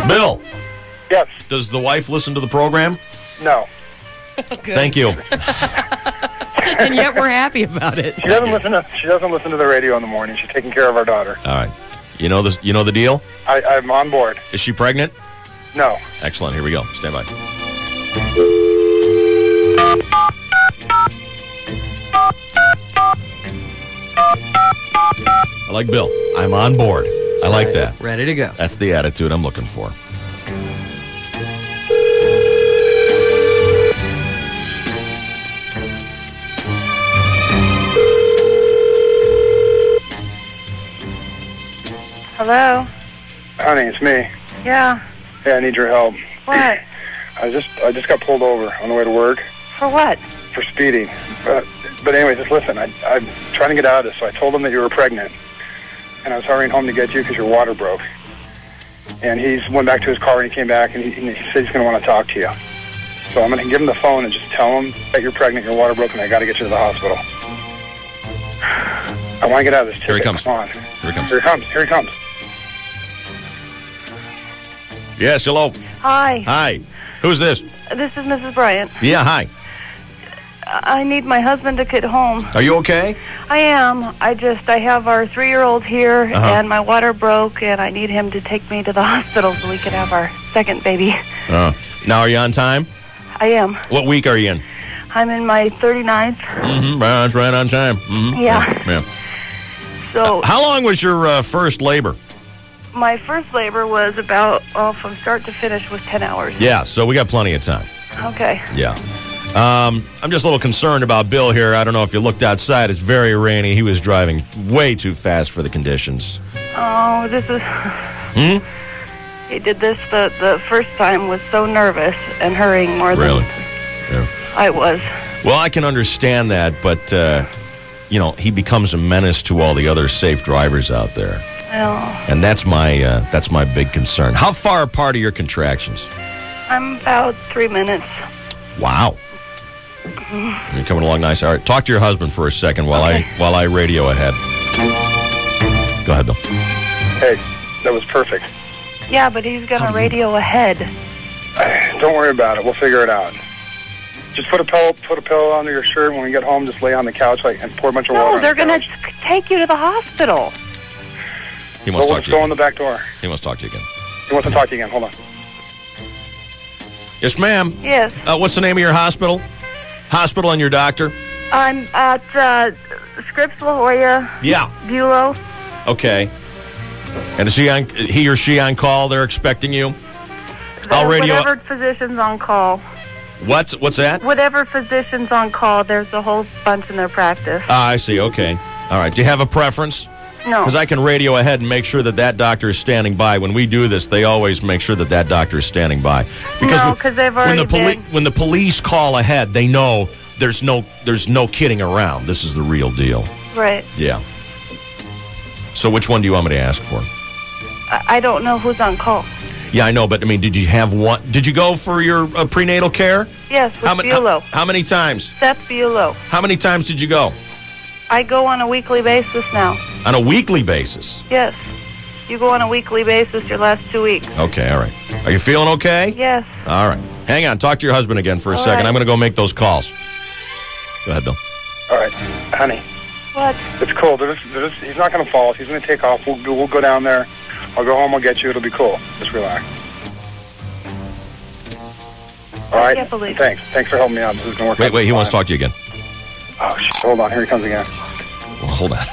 Bill. Yes. Does the wife listen to the program? No. Thank you. (laughs) and yet we're happy about it. She doesn't listen to she doesn't listen to the radio in the morning. She's taking care of our daughter. All right. You know this. You know the deal. I, I'm on board. Is she pregnant? No. Excellent. Here we go. Stand by. I like Bill. I'm on board. I like that. Ready to go. That's the attitude I'm looking for. Hello? Honey, it's me. Yeah. Hey, I need your help. What? (clears throat) I just I just got pulled over on the way to work For what? for speeding. But but anyway, just listen. I I'm trying to get out of this. So I told him that you were pregnant, and I was hurrying home to get you because your water broke. And he's went back to his car and he came back and he, and he said he's going to want to talk to you. So I'm going to give him the phone and just tell him that you're pregnant, your water broke, and I got to get you to the hospital. (sighs) I want to get out of this ticket. Here he comes. Come on. Here he comes. Here he comes. Here he comes. Yes. Hello. Hi. Hi. Who's this? This is Mrs. Bryant. Yeah. Hi. I need my husband to get home. Are you okay? I am. I just, I have our three-year-old here, Uh-huh. and my water broke, and I need him to take me to the (laughs) hospital so we can have our second baby. Uh, now, are you on time? I am. What week are you in? I'm in my 39th, Mm-hmm. Right, that's right on time. Mm -hmm. Yeah. Yeah. so How long was your uh, first labor? My first labor was about, oh, from start to finish was 10 hours. Yeah. So we got plenty of time. Okay. Yeah. Um, I'm just a little concerned about Bill here. I don't know if you looked outside. It's very rainy. He was driving way too fast for the conditions. Oh, this is, Hmm? he did this the, the first time, was so nervous and hurrying more Really? than I was. Well, I can understand that, but uh, you know, he becomes a menace to all the other safe drivers out there, Well, and that's my uh, that's my big concern. How far apart are your contractions? I'm about three minutes. Wow, Mhm. you're coming along nice. All right, talk to your husband for a second while I while I radio ahead. Go ahead, Bill. Hey, that was perfect. Yeah, but he's gonna radio ahead. (sighs) Don't worry about it. We'll figure it out. Just put a pillow, put a pillow under your shirt. When we get home, just lay on the couch like, and pour a bunch of water. No, on they're the going to couch. take you to the hospital. He wants to talk to you. go you. in the back door. He wants to talk to you again. He wants to talk to you again. Hold on. Yes, ma'am. Yes. Uh, what's the name of your hospital? Hospital and your doctor? I'm at uh, Scripps La Jolla, Yeah. Bulow. Okay. And is he on? He or she on call? They're expecting you. I'll Uh, radio. Whatever physician's on call. What's what's that? Whatever physician's on call, there's a whole bunch in their practice. Ah, I see. Okay. All right. Do you have a preference? No. Because I can radio ahead and make sure that that doctor is standing by. When we do this, they always make sure that that doctor is standing by. No, 'cause they've when already the poli- when the police call ahead, they know there's no there's no kidding around. This is the real deal. Right. Yeah. So which one do you want me to ask for? I, I don't know who's on call. Yeah, I know, but I mean, did you have one? Did you go for your uh, prenatal care? Yes, with How, ma- how, how many times? Seth Bulow. How many times did you go? I go on a weekly basis now. On a weekly basis. Yes. You go on a weekly basis your last two weeks. Okay, all right. Are you feeling okay? Yes. All right. Hang on. Talk to your husband again for a All second. right. I'm going to go make those calls. Go ahead, Bill. All right, honey. What? It's cool. They're just, they're just, he's not going to fall. He's going to take off. We'll, go- we'll go down there. I'll go home. I'll get you. It'll be cool. Just relax. All right. can't believe it. Thanks. Thanks for helping me out. This is going to work Wait, out wait. He fine. wants to talk to you again. Oh, shit. Hold on. Here he comes again. Well, hold on.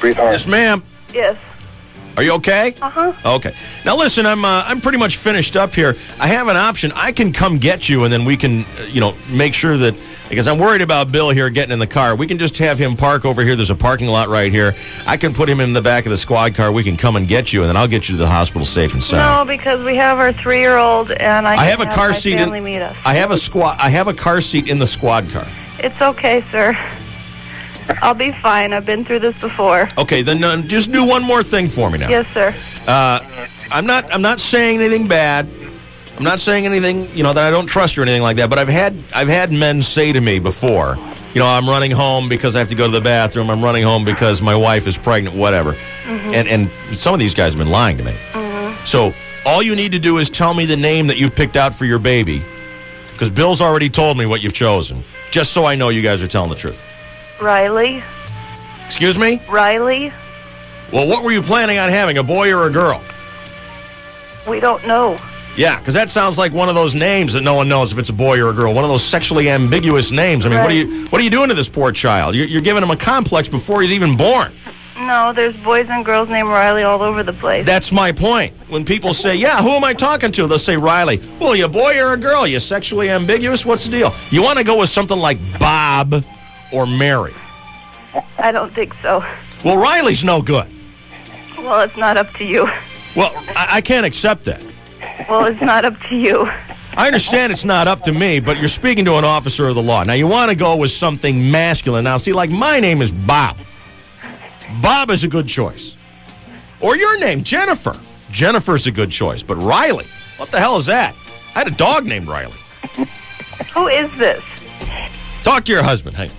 Breathe hard. Yes, ma'am. Yes. Are you okay? Uh huh. Okay. Now listen, I'm uh, I'm pretty much finished up here. I have an option. I can come get you, and then we can, uh, you know, make sure that because I'm worried about Bill here getting in the car. We can just have him park over here. There's a parking lot right here. I can put him in the back of the squad car. We can come and get you, and then I'll get you to the hospital safe and sound. No, because we have our three-year-old, and I, I have a car my seat in. meet us. I have a squad. I have a car seat in the squad car. It's okay, sir. I'll be fine. I've been through this before. Okay, then uh, just do one more thing for me now. Yes, sir. Uh, I'm not. I'm not saying anything bad. I'm not saying anything, you know, that I don't trust or anything like that. But I've had I've had men say to me before, you know, I'm running home because I have to go to the bathroom. I'm running home because my wife is pregnant. Whatever. Mhm. And and some of these guys have been lying to me. Mhm. So all you need to do is tell me the name that you've picked out for your baby, because Bill's already told me what you've chosen. Just so I know you guys are telling the truth. Riley. Excuse me. Riley. Well, what were you planning on having, a boy or a girl? We don't know. Yeah, because that sounds like one of those names that no one knows if it's a boy or a girl. One of those sexually ambiguous names. I mean, what are you what are you doing to this poor child? You're, you're giving him a complex before he's even born. No, there's boys and girls named Riley all over the place. That's my point. When people say, "Yeah, who am I talking to?" They'll say Riley. Well, you a boy or a girl? You sexually ambiguous? What's the deal? You want to go with something like Bob or Mary? I don't think so. Well, Riley's no good. Well, it's not up to you. Well, I, I can't accept that. Well, it's not up to you. I understand it's not up to me, but you're speaking to an officer of the law. Now, you want to go with something masculine. Now, see, like my name is Bob. Bob is a good choice. Or your name, Jennifer. Jennifer's a good choice. But Riley, what the hell is that? I had a dog named Riley. Who is this? Talk to your husband. Hey.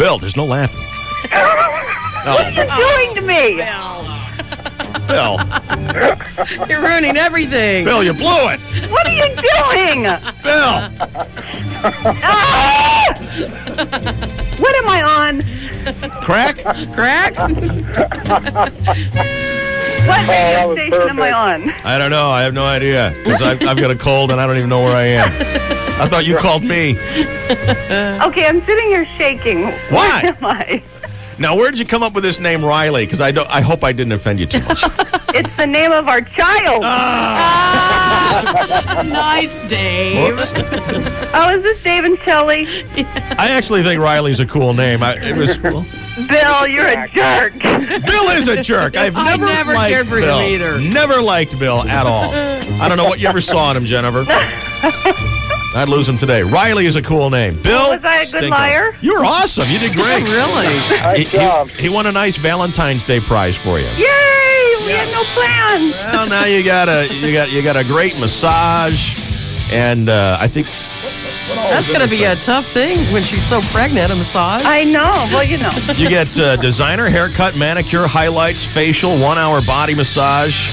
Bill, there's no laughing. What are you doing to me? Bill. You're ruining everything. Bill, you blew it. What are you doing? Bill. Ah! What am I on? Crack? Crack? (laughs) What radio station am I on? I don't know. I have no idea. Because I've, I've got a cold and I don't even know where I am. I thought you called me. Okay, I'm sitting here shaking. Why? Where am I? Now, where did you come up with this name, Riley? Because I, don't- I hope I didn't offend you too much. (laughs) It's the name of our child. Ah. nice, Dave. Whoops. Oh, is this Dave and Shelley? I actually think Riley's a cool name. I, it was. Bill, you're a jerk. Bill is a jerk. I've I never, never liked cared for him Bill. either. Never liked Bill at all. I don't know what you ever saw in him, Jennifer. (laughs) I'd lose him today. Riley is a cool name. Bill. Was I a good stinker. liar? You were awesome. You did great. (laughs) really? He, he- he won a nice Valentine's Day prize for you. Yay! We had no plans. Well, now you got a you got you got a great massage, and uh, I think That's going to be a tough thing when she's so pregnant, a massage. I know. Well, you know. You get uh, designer haircut, manicure, highlights, facial, one hour body massage.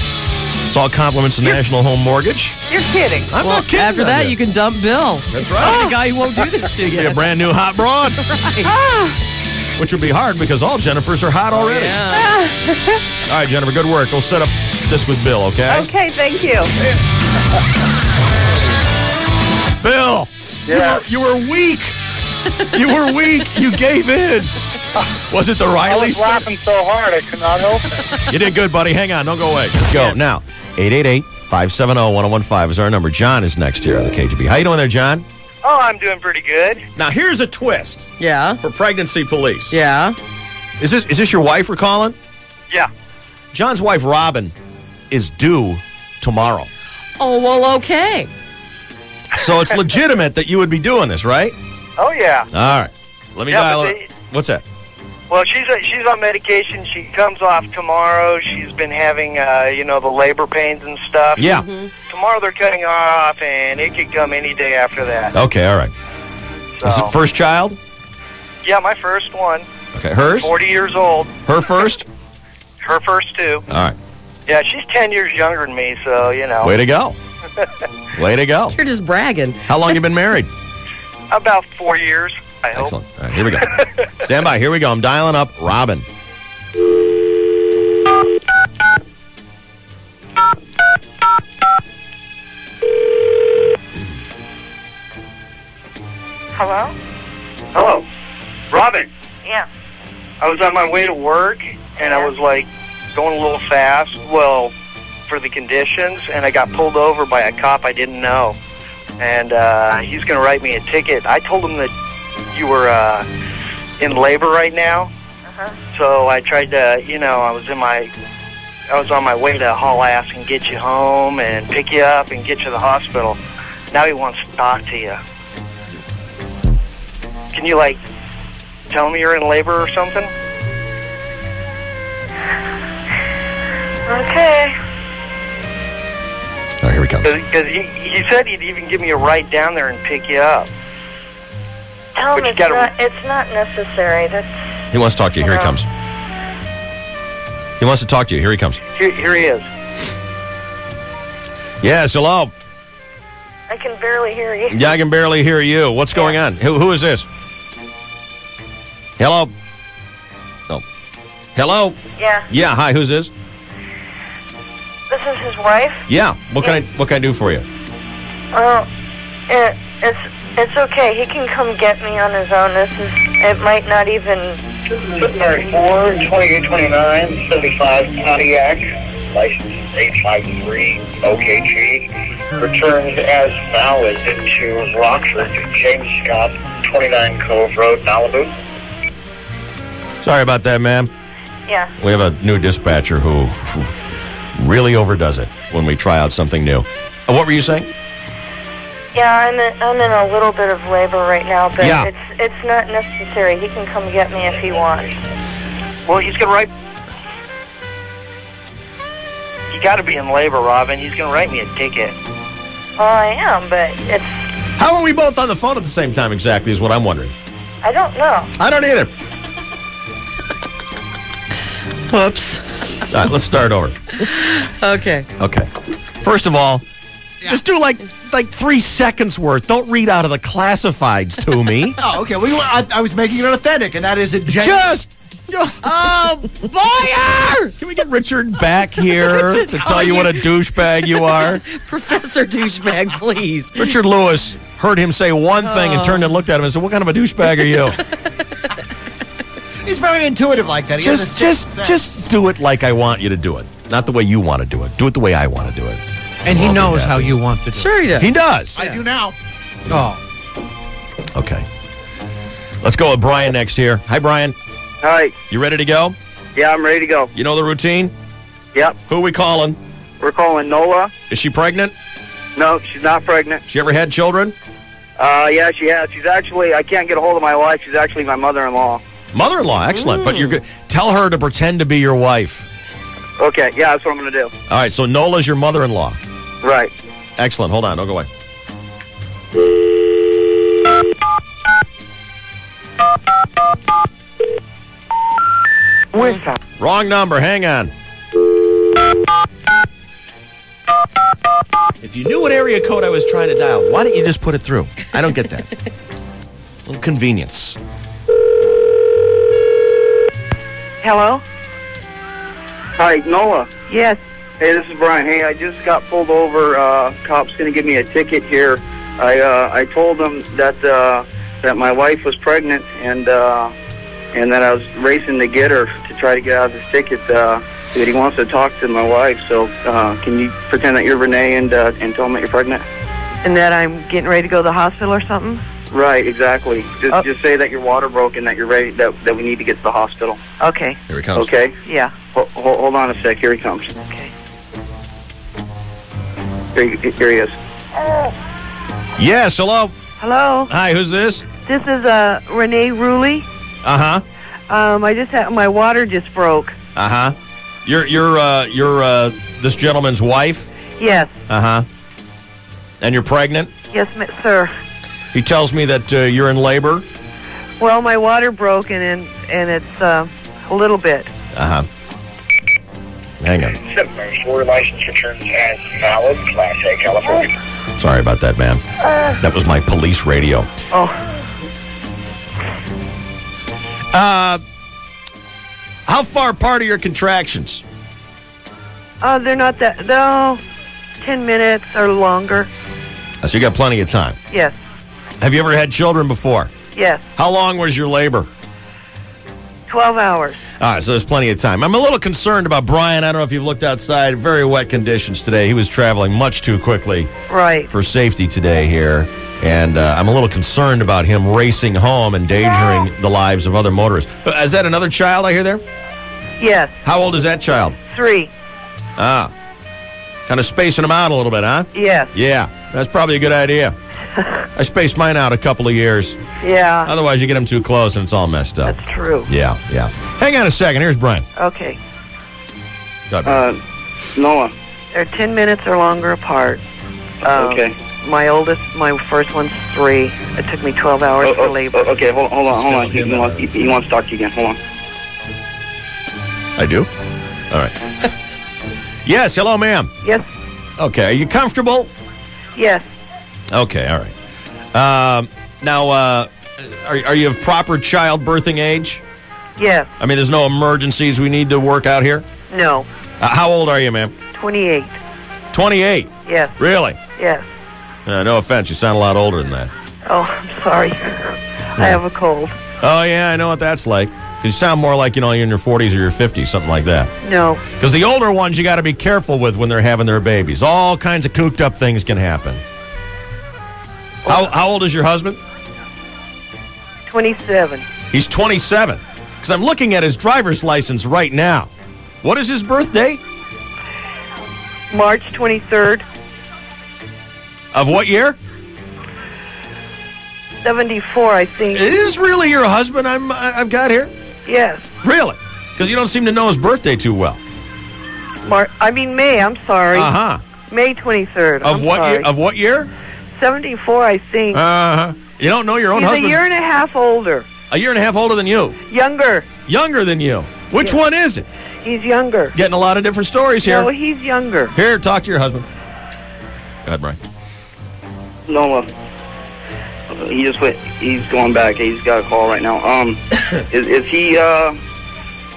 It's all compliments to National Home Mortgage. You're kidding. I'm well, not kidding. after that, on you can dump Bill. That's right. I'm the guy who won't do this to (laughs) you. Get a brand new hot broad, (laughs) (sighs) which would be hard because all Jennifers are hot already. Yeah. (laughs) All right, Jennifer, good work. We'll set up this with Bill, okay? Okay, thank you. Bill, Yeah. you, were, you were weak. you were weak. You gave in. (laughs) Was it the Riley? I Riley was stuff? laughing so hard I could not help it. (laughs) You did good, buddy. Hang on. Don't go away. Let's go. Now, 888-570-1015 is our number. John is next here on the KGB. How you doing there, John? Oh, I'm doing pretty good. Now, here's a twist Yeah. for pregnancy police. Yeah. Is this is this your wife we're calling? Yeah. John's wife, Robin, is due tomorrow. Oh, well, okay. So it's (laughs) legitimate that you would be doing this, right? Oh yeah. All right. Let me Yeah, dial but it. What's that? Well, she's she's on medication. She comes off tomorrow. She's been having, uh, you know, the labor pains and stuff. Yeah. Tomorrow they're cutting her off, and it could come any day after that. Okay, all right. So, Is it first child? yeah, my first one. Okay, hers? Forty years old. Her first? (laughs) Her first two. All right. Yeah, she's ten years younger than me, so you know. Way to go. (laughs) Way to go. You're just bragging. How long you been married? (laughs) About four years. I hope. Excellent. All right, here we go. (laughs) Stand by. Here we go. I'm dialing up Robin. Hello? Hello, Robin. Yeah. I was on my way to work, and I was like going a little fast. Well, for the conditions, and I got pulled over by a cop I didn't know, and uh, he's going to write me a ticket. I told him that you were uh, in labor right now, Uh-huh. so I tried to, you know, I was in my, I was on my way to haul ass and get you home and pick you up and get you to the hospital. Now he wants to talk to you. Can you like tell me you're in labor or something? Okay. All right, here we go. Because he, he said he'd even give me a ride down there and pick you up. Tell him it's gotta- not, it's not necessary. That's He wants to talk to you. Here he uh-huh. comes. He wants to talk to you. Here he comes. Here, here he is. Yes, hello. I can barely hear you. Yeah, I can barely hear you. What's going on? Who, who is this? Hello? Oh. Hello? Yeah. Yeah, hi, who's this? This is his wife. Yeah, what can I what can I do for you? Well, it, it's it's okay. He can come get me on his own. This is it might not even. Mary 4, 2829, 75 Pontiac, license 853 OKG, returns as valid into Rockford, James Scott, 29 Cove Road, Malibu. Sorry about that, ma'am. Yeah. We have a new dispatcher who, who really overdoes it when we try out something new. Uh, what were you saying? Yeah, I'm in, I'm in a little bit of labor right now, but Yeah. it's it's not necessary. He can come get me if he wants. Well, he's gonna write. You got to be in labor, Robin. He's gonna write me a ticket. Well, I am, but it's How are we both on the phone at the same time exactly is what I'm wondering. I don't know. I don't either. Whoops. All right, let's start over. (laughs) Okay. Okay. First of all, just do like like three seconds worth. Don't read out of the classifieds to me. (laughs) Oh, okay. We, I, I was making it authentic, and that is a gen- Just (laughs) uh, Oh, Boyer! Can we get Richard back (laughs) here to oh, tell oh, you what a douchebag you are? Professor Douchebag, please. Richard Lewis heard him say one thing and Oh. turned and oh. looked at him and said, "What kind of a douchebag are you?" He's very intuitive like that. He just, just, sense. just do it like I want you to do it, not the way you want to do it. Do it the way I want to do it. And he knows how you want to do Sure he does. He does. I do now. Oh. Okay. Let's go with Brian next here. Hi, Brian. Hi. You ready to go? Yeah, I'm ready to go. You know the routine. Yep. Who are we calling? We're calling Nola. Is she pregnant? No, she's not pregnant. She ever had children? Uh, yeah, she has. She's actually. I can't get a hold of my wife. She's actually my mother-in-law. Mother-in-law. Excellent. But you're good. Tell her to pretend to be your wife. Okay. Yeah, that's what I'm gonna do. All right. So Nola's your mother-in-law. Right. Excellent. Hold on. Don't go away. Where's that? Wrong number. Hang on. If you knew what area code I was trying to dial, why didn't you just put it through? I don't get that. (laughs) little convenience. Hello? Hi, Noah. Yes. Hey, this is Brian. Hey, I just got pulled over. Uh, cop's going to give me a ticket here. I uh, I told them that uh, that my wife was pregnant and uh, and that I was racing to get her to try to get out of this ticket. Uh, that he wants to talk to my wife. So uh, can you pretend that you're Renee and uh, and tell him that you're pregnant? And that I'm getting ready to go to the hospital or something? Right, exactly. Just Oh. just say that your water broke and that you're ready that that we need to get to the hospital. Okay. Here he comes. Okay. Yeah. Hold, hold on a sec. Here he comes. Okay. Here, he- here he is. Yes, hello. Hello? Hi, who's this? This is uh, Renee Ruley. Uh huh. Um, I just had, my water just broke. Uh huh. You're you're uh you're uh this gentleman's wife. Yes. Uh huh. And you're pregnant. Yes, sir. He tells me that uh, you're in labor. Well, my water broke and, and, and it's uh, a little bit. Uh huh. Hang on. 794 license returns as valid, Class A, California. Sorry about that, man. That was my police radio. Oh. Uh, how far apart are your contractions? Uh, they're not that, no, 10 minutes or longer. Uh, So you got plenty of time. Yes. Have you ever had children before? Yes. How long was your labor? 12 hours. All right, so there's plenty of time. I'm a little concerned about Brian. I don't know if you've looked outside. Very wet conditions today. He was traveling much too quickly Right. for safety today here. And uh, I'm a little concerned about him racing home, endangering the lives of other motorists. Uh, Is that another child I hear there? Yes. How old is that child? Three. Ah. Kind of spacing them out a little bit, huh? Yes. Yeah, that's probably a good idea. I spaced mine out a couple of years. Yeah. Otherwise, you get them too close and it's all messed up. That's true. Yeah, yeah. Hang on a second. Here's Brian. Okay. Go ahead. Uh, Noah. They're 10 minutes or longer apart. Um, Okay. My oldest, my first one's three. It took me 12 hours Oh, for oh, labor. oh, okay, hold, hold on, hold on. He, he, wants, he, he wants to talk to you again. Hold on. I do? All right. (laughs) yes, hello, ma'am. Yes. Okay, are you comfortable? Yes. Okay, all right. Um, now, uh, are, are you of proper childbirthing age? Yes. I mean, there's no emergencies we need to work out here? No. Uh, how old are you, ma'am? 28. 28. Yes. Really? Yes. Uh, no offense, you sound a lot older than that. Oh, I'm sorry. I have a cold. Oh, yeah, I know what that's like. You sound more like, you know, you're in your 40s or your 50s, something like that. No. Because the older ones you got to be careful with when they're having their babies. All kinds of cooked up things can happen. How, how old is your husband? 27. He's 27. Because I'm looking at his driver's license right now. What is his birthday? March 23rd, Of what year? 74, I think. It is really your husband I'm, I've got here? Yes. Really? Because you don't seem to know his birthday too well. Mar- I mean May, I'm sorry. Uh-huh. May 23rd. Of I'm what sorry. year? Of what year? 74, I think. Uh-huh. You don't know your own husband. He's husband? a year and a half older. A year and a half older than you. Younger. Younger than you. Which one is it? He's younger. Getting a lot of different stories here. No, he's younger. Here, talk to your husband. Go ahead, Brian. No, Noah. He just went. He's going back. He's got a call right now. Um, (coughs) is, is he? Uh,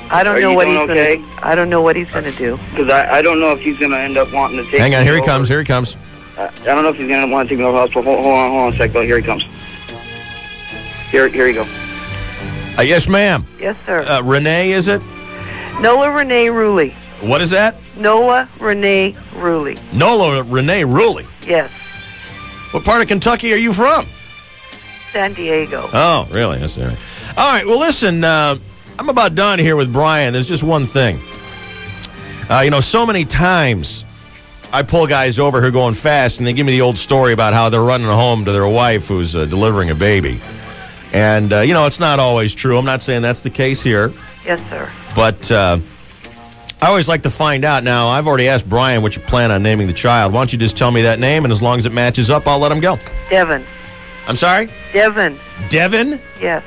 I don't know what he's okay? gonna. I don't know what he's gonna do. Because I, I don't know if he's going to end up wanting to take. Hang on, here he over. comes, here he comes. I, I don't know if he's going to want to take me over to the hospital. Hold, hold on, hold on a sec, though. Here he comes. Here, here you go. Uh, yes, ma'am. Yes, sir. Uh, Renee, is it? Noah Renee Ruley. What is that? Noah Renee Ruley. Nola Renee Ruley. Yes. What part of Kentucky are you from? San Diego. Oh, really? That's all right. All right. Well, listen, uh, I'm about done here with Brian. There's just one thing. Uh, you know, so many times I pull guys over who are going fast, and they give me the old story about how they're running home to their wife who's uh, delivering a baby. And, uh, you know, it's not always true. I'm not saying that's the case here. Yes, sir. But uh, I always like to find out. Now, I've already asked Brian what you plan on naming the child. Why don't you just tell me that name, and as long as it matches up, I'll let him go. Devin. I'm sorry? Devin. Devin? Yes.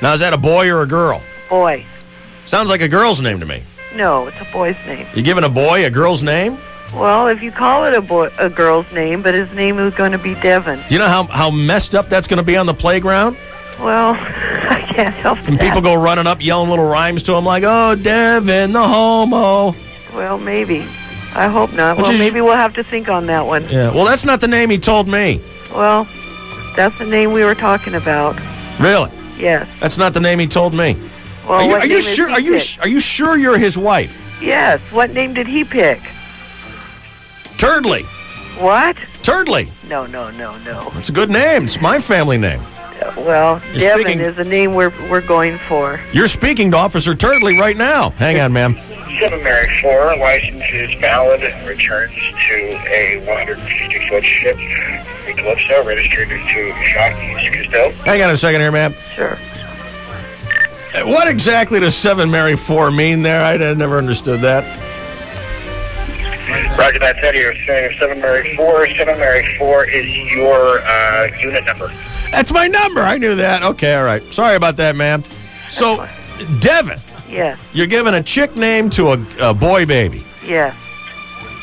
Now, is that a boy or a girl? Boy. Sounds like a girl's name to me. No, it's a boy's name. You giving a boy a girl's name? Well, if you call it a boy, a girl's name, but his name is going to be Devin. Do you know how, how messed up that's going to be on the playground? Well, (laughs) I can't help And that. people go running up, yelling little rhymes to him like, oh, Devin, the homo. Well, maybe. I hope not. Which Well, maybe we'll have to think on that one. Yeah, well, that's not the name he told me. Well, that's the name we were talking about. Really? Yes. That's not the name he told me. Well, are you, are you sure? Are you pick? are you sure you're his wife? Yes. What name did he pick? Turdley. What? Turdley. No, no, no, no. It's a good name. It's my family name. Uh, Well, You're Devin speaking- is the name we're we're going for. You're speaking to Officer Turdley right now. Hang on, ma'am. 7 Mary 4, license is valid and returns to a 150-foot ship, the Calypso, registered to Jacques Cousteau. Hang on a second here, ma'am. Sure. What exactly does Seven Mary Four mean there? I, I never understood that. Roger that, Teddy. You're saying 7 Mary 4. 7 Mary 4 is your uh, unit number. That's my number. I knew that. Okay, all right. Sorry about that, ma'am. So, Devin, Yes. you're giving a chick name to a, a boy baby. Yes.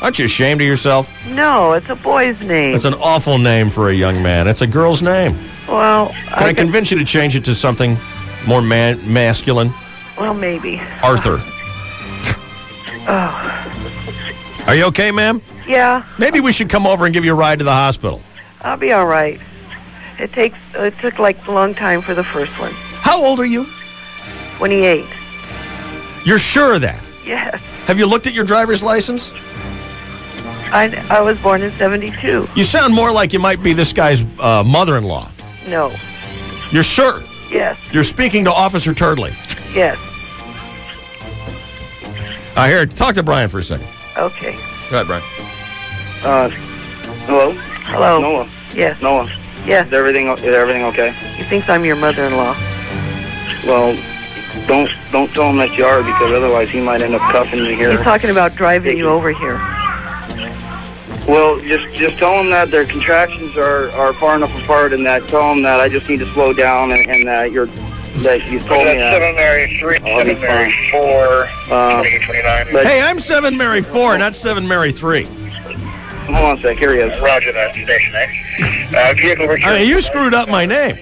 Aren't you ashamed of yourself? No, it's a boy's name. It's an awful name for a young man. It's a girl's name. well, Can I, convince you to change it to something more man- masculine? well, maybe. Arthur. (laughs) Oh, Are you okay, ma'am? yeah. Maybe we should come over and give you a ride to the hospital. I'll be all right. It takes. It took like a long time for the first one. How old are you? Twenty-eight. You're sure of that? Yes. Have you looked at your driver's license? I I was born in seventy-two. You sound more like you might be this guy's uh, mother-in-law. No. You're sure? Yes. You're speaking to Officer Turdley. Yes. I Uh, here, talk to Brian for a second. Okay. Go ahead, Brian. Uh, hello? Hello. Noah. Yes. Noah. Yes. Is everything, is everything okay? He thinks I'm your mother-in-law. Well, don't don't tell him that you are because otherwise he might end up cuffing you here. He's talking about driving you over here. Well, just just tell them that their contractions are, are far enough apart, and that tell him that I just need to slow down, and, and that you're that you told me that. 7 Mary 3, I'll 7 Mary fine. 4, Uh, 28, 29. Hey, I'm Seven Mary Four, not Seven Mary Three. Hold on a sec. Here he is. Roger that, station A. Uh, vehicle return. I mean, you screwed up my name.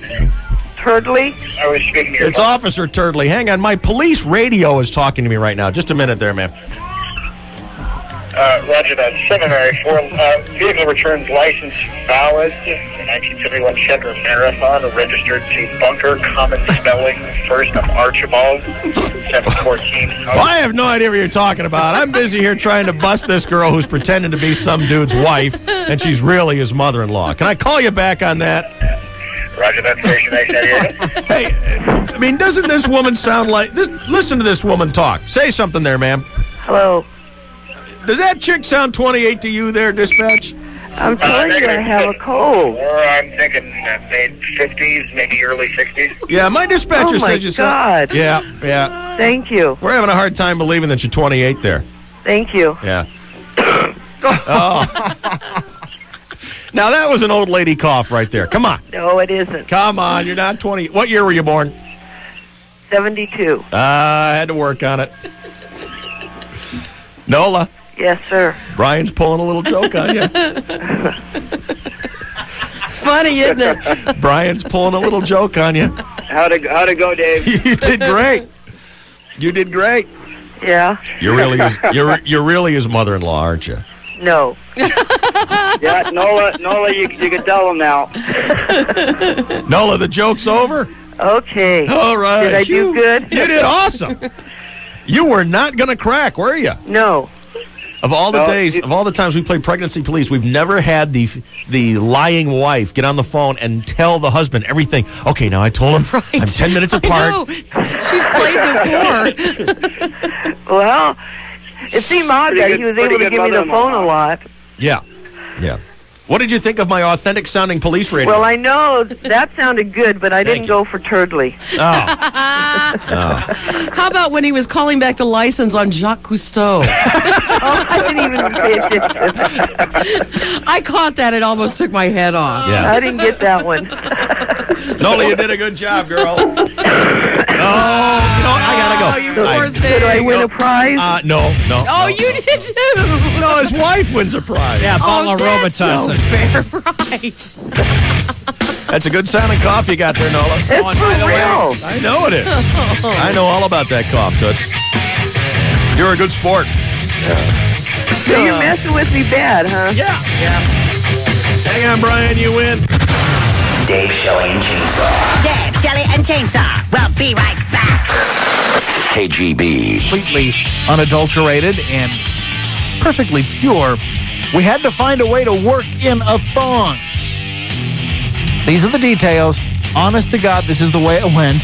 Turdley? I was speaking to your It's Officer Turdley. Hang on, my police radio is talking to me right now. Just a minute there, ma'am. Uh, Roger that. Seven Mary Four uh, vehicle returns license valid. 1971 Checker Marathon registered to Bunker Common Spelling First of Archibald 714. Well, I have no idea what you're talking about. I'm busy here trying to bust this girl who's pretending to be some dude's wife, and she's really his mother-in-law. Can I call you back on that? Roger that station A. San Diego. Hey, I mean, doesn't this woman sound like this? Listen to this woman talk. Say something there, ma'am. Hello. Does that chick sound 28 to you there, dispatch? I'm telling you, I have a cold. Or I'm thinking uh, mid 50s, maybe early 60s. Yeah, my dispatcher Oh, my says you sound. God. Yeah, yeah. Thank you. We're having a hard time believing that you're 28 there. Thank you. Yeah. (coughs) oh. now that was an old lady cough right there. Come on. No, it isn't. Come on, you're not 20. What year were you born? 72. Uh, I had to work on it. Nola, Yes, sir. Brian's pulling a little joke on you. It's funny, isn't it? (laughs) Brian's pulling a little joke on you. How'd it, how'd it go, Dave? (laughs) you did great. You did great. Yeah. You're really his, you're you're really his mother-in-law, aren't you? No. (laughs) yeah, Nola, Nola, you, you can tell him now. Nola, the joke's over. Okay. All right. Did I do good? You did awesome. You were not going to crack, were you? No. Of all the No, days, it- of all the times we played pregnancy police, we've never had the the lying wife get on the phone and tell the husband everything. Okay, now I told him (laughs) I'm ten minutes apart. I know. She's played before. (laughs) Well, it seemed odd that he was able to give me the phone a lot. Yeah, yeah. What did you think of my authentic sounding police radio? Well, I know that sounded good, but I didn't you. go for Turdley. oh, (laughs) oh. How about when he was calling back the license on Jacques Cousteau? oh, I didn't even pay attention. (laughs) I caught that. It almost took my head off. Yeah. I didn't get that one. (laughs) Nola, you did a good job, girl. Oh, you know, I gotta go. Oh, you poor thing. Did I win a prize? Uh, no, no. Oh, you did too. No, his wife wins a prize. Yeah, bottle oh, of Robitussin. so fair (laughs) price. That's a good sounding cough you got there, Nola. It's Oh, and for the way- real. I know it is. Oh. I know all about that cough, Toots. You're a good sport. So you're messing with me bad, huh? Yeah. Yeah. Hang on, Brian, you win. Dave Shelley and Chainsaw. Dave, Shelley, and Chainsaw. We'll be right back. KGB. completely unadulterated and perfectly pure, we had to find a way to work in a thong. These are the details. Honest to God, this is the way it went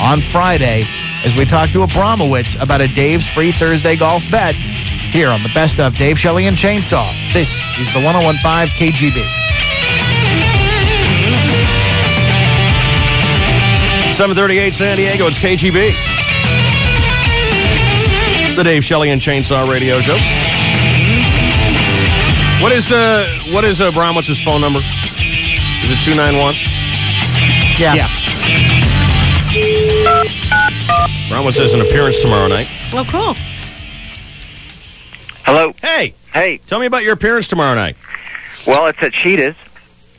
on Friday as we talked to Abramowitz about a Dave's Free Thursday golf bet here on the best of Dave Shelley and Chainsaw. This is the 1015 KGB. 738 San Diego, it's KGB. The Dave Shelley and Chainsaw Radio Show. What is uh what is uh Bromowitz's phone number? Is it 291? Yeah. Yeah. Bromwitz has an appearance tomorrow night. Oh, cool. Hello. Hey, Hey. tell me about your appearance tomorrow night. Well, it's at Cheetah's,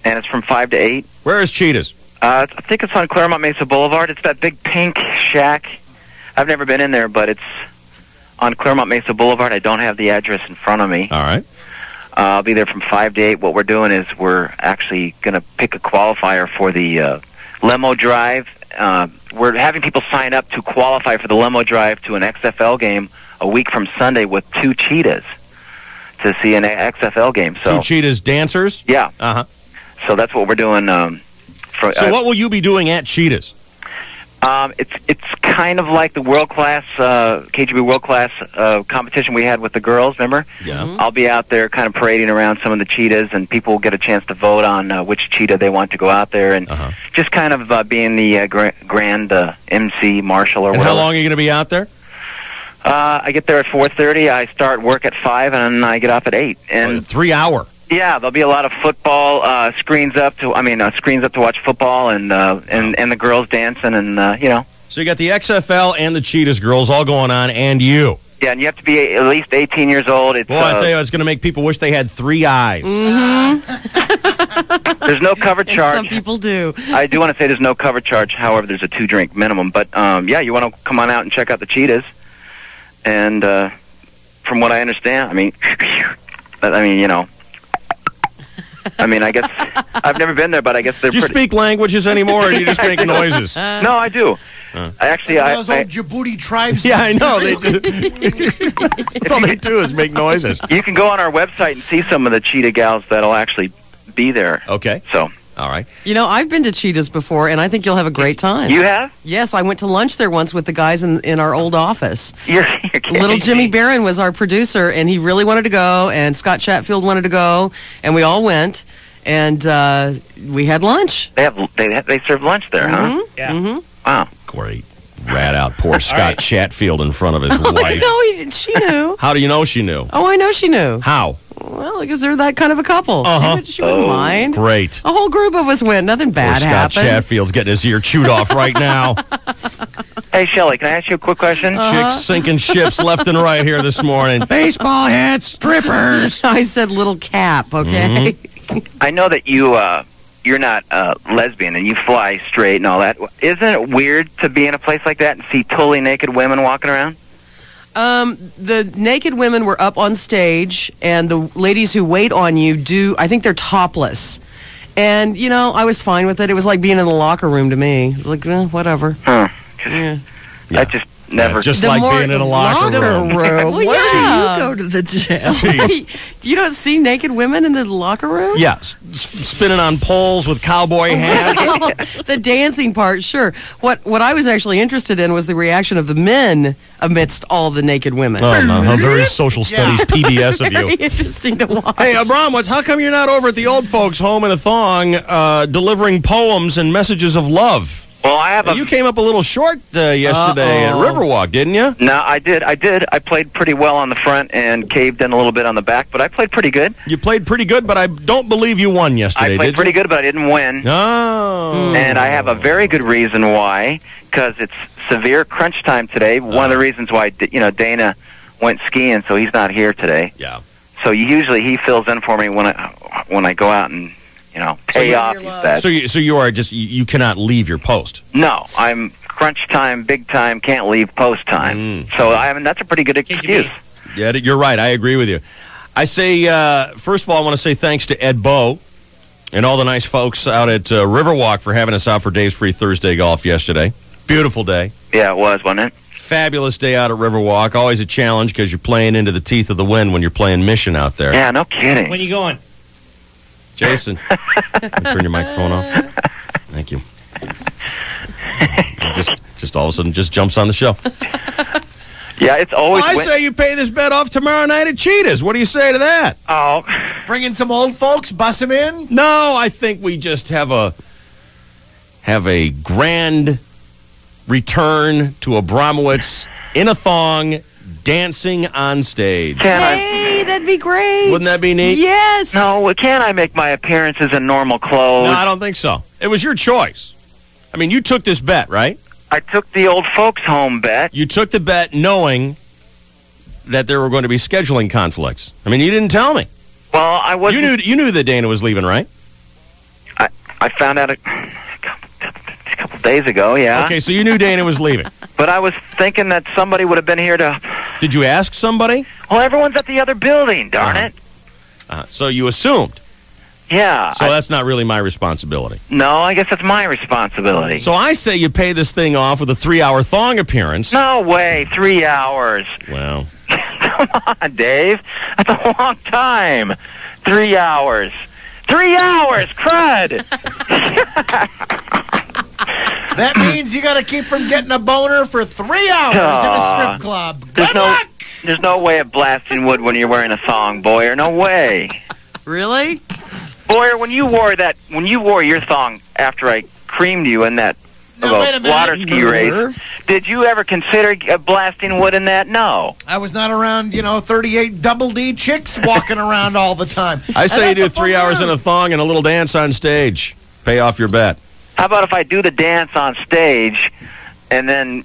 and it's from 5 to 8. Where is Cheetahs? Uh, I think it's on Claremont Mesa Boulevard. It's that big pink shack. I've never been in there, but it's on Claremont Mesa Boulevard. I don't have the address in front of me. All right. Uh, I'll be there from 5 to 8. What we're doing is we're actually going to pick a qualifier for the uh, limo drive. Uh, we're having people sign up to qualify for the limo drive to an XFL game a week from Sunday with two cheetahs to see an XFL game. So, Two Cheetahs dancers? yeah, Uh-huh. so that's what we're doing. Um, for, So uh, what will you be doing at Cheetahs? Um, it's it's kind of like the world class uh, KGB world class uh, competition we had with the girls. Remember? Yeah. I'll be out there, kind of parading around some of the cheetahs, and people will get a chance to vote on uh, which cheetah they want to go out there, and Uh-huh. just kind of uh, being the uh, gra- grand uh, MC marshal or And whatever. how long are you going to be out there? Uh, I get there at four thirty. I start work at five, and I get off at eight. And Uh, three hour. Yeah, there'll be a lot of football uh, screens up to. I mean, uh, screens up to watch football, and uh, and and the girls dancing, and uh, you know. So you got the XFL and the Cheetahs girls all going on, and you. Yeah, and you have to be at least 18 years old. It's Boy, I uh, tell you, it's going to make people wish they had three eyes. there's no cover And some people do. I do want to say there's no cover charge. However, there's a two drink minimum. But um, yeah, you want to come on out and check out the cheetahs. And uh, from what I understand, I mean, (laughs) I mean, you know, I mean, I guess I've never been there, but I guess they're Do you pretty. speak languages anymore, or do you just make (laughs) noises? no, I do. I actually, I, Those I, old Djibouti tribes. Yeah, I know. They do. That's (laughs) all they do is make noises. you can go on our website and see some of the cheetah gals that'll actually be there. Okay. So All right. You know, I've been to Cheetahs before, and I think you'll have a great time. you have? Yes, I went to lunch there once with the guys in, in our old office. You're, (laughs) you're kidding Little Jimmy. Barron was our producer, and he really wanted to go, and Scott Chatfield wanted to go, and we all went, and uh, we had lunch. They have they have, they serve lunch there, huh? Yeah. Mm-hmm. Wow. Great. Rat out poor (laughs) Scott right. Chatfield in front of his (laughs) I wife. No, he, she knew. (laughs) How do you know she knew? oh, I know she knew. How? Well, because they're that kind of a couple. Uh-huh. She, wouldn't mind. Great. A whole group of us went. Nothing bad Poor bad Scott happened. Chatfield's getting his ear chewed off right now. Hey, Shelly, can I ask you a quick question? Uh-huh. Chicks sinking ships left and right here this morning. Baseball hats, strippers. I said little cap, okay? Mm-hmm. I know that you uh, you're not uh, lesbian and you fly straight and all that. Isn't it weird to be in a place like that and see totally naked women walking around? Um, the naked women were up on stage, and the ladies who wait on you do. I think they're topless, and you know I was fine with it. It was like being in the locker room to me. It was like eh, whatever. Huh. Yeah. I just never. just The like more- being in a locker room. room. Well, Where yeah. do you go to the gym? Jeez. (laughs) you don't see naked women in the locker room. Yeah, s- s- spinning on poles with cowboy (laughs) hats. (laughs) the dancing part, sure. What what I was actually interested in was the reaction of the men amidst all the naked women. Oh, no, how very social studies PBS of you. interesting to watch. Hey, Abramowitz, how come you're not over at the old folks' home in a thong uh, delivering poems and messages of love? Well, I have a. You came up a little short uh, yesterday at Uh-oh. Riverwalk, didn't you? No, I did. I did. I played pretty well on the front and caved in a little bit on the back, but I played pretty good. You played pretty good, but I don't believe you won yesterday. I played pretty you? good, but I didn't win. Oh. And I have a very good reason why, because it's severe crunch time today. One of the reasons why, you know, Dana went skiing, so he's not here today. Yeah. So usually he fills in for me when I when I go out and you know pay you- off. He said. So you, so you are just you, you cannot leave your post. No, I'm crunch time, big time, can't leave post time. So I mean that's a pretty good excuse. Yeah, you're right. I agree with you. I say uh, first of all, I want to say thanks to Ed Bow and all the nice folks out at uh, Riverwalk for having us out for Dave's Free Thursday golf yesterday. Beautiful day. Yeah, it was, wasn't it? Fabulous day out at Riverwalk. Always a challenge because you're playing into the teeth of the wind when you're playing Mission out there. Yeah, no kidding. When are you going? Jason, turn your microphone off. Thank you. just, just all of a sudden, just jumps on the show. Yeah, it's always. I win- say you pay this bet off tomorrow night at Cheetahs. What do you say to that? Oh, bring in some old folks, bus them in. No, I think we just have a have a grand return to Abramowitz in a thong, dancing on stage. Hey, that'd be great. Wouldn't that be neat? Yes. No, can't I make my appearances in normal clothes? No, I don't think so. It was your choice. I mean, you took this bet, right? I took the old folks home bet. You took the bet knowing that there were going to be scheduling conflicts. I mean, you didn't tell me. Well, I was. You knew you knew that Dana was leaving, right? I I found out a, a couple, a couple days ago. Yeah. Okay, so you knew Dana was leaving. (laughs) But I was thinking that somebody would have been here to. Did you ask somebody? Well, everyone's at the other building. Darn it. Uh, so you assumed. Yeah. So that's not really my responsibility. No, I guess that's my responsibility. So I say you pay this thing off with a three-hour thong appearance. No way. Three hours. (laughs) Well, Come on, Dave. That's a long time. Three hours. Three hours, crud. (laughs) That means you got to keep from getting a boner for three hours in a strip club. There's Good no, luck. there's no way of blasting wood when you're wearing a thong, Boyer. No way. Really? Boyer, when you wore that, when you wore your thong after I creamed you in that Now, uh, wait a minute. water ski race, did you ever consider uh, blasting wood in that? No. I was not around, you know, 38 double D chicks walking around all the time. I say you do three fun hours in a thong and a little dance on stage. Pay off your bet. How about if I do the dance on stage, and then,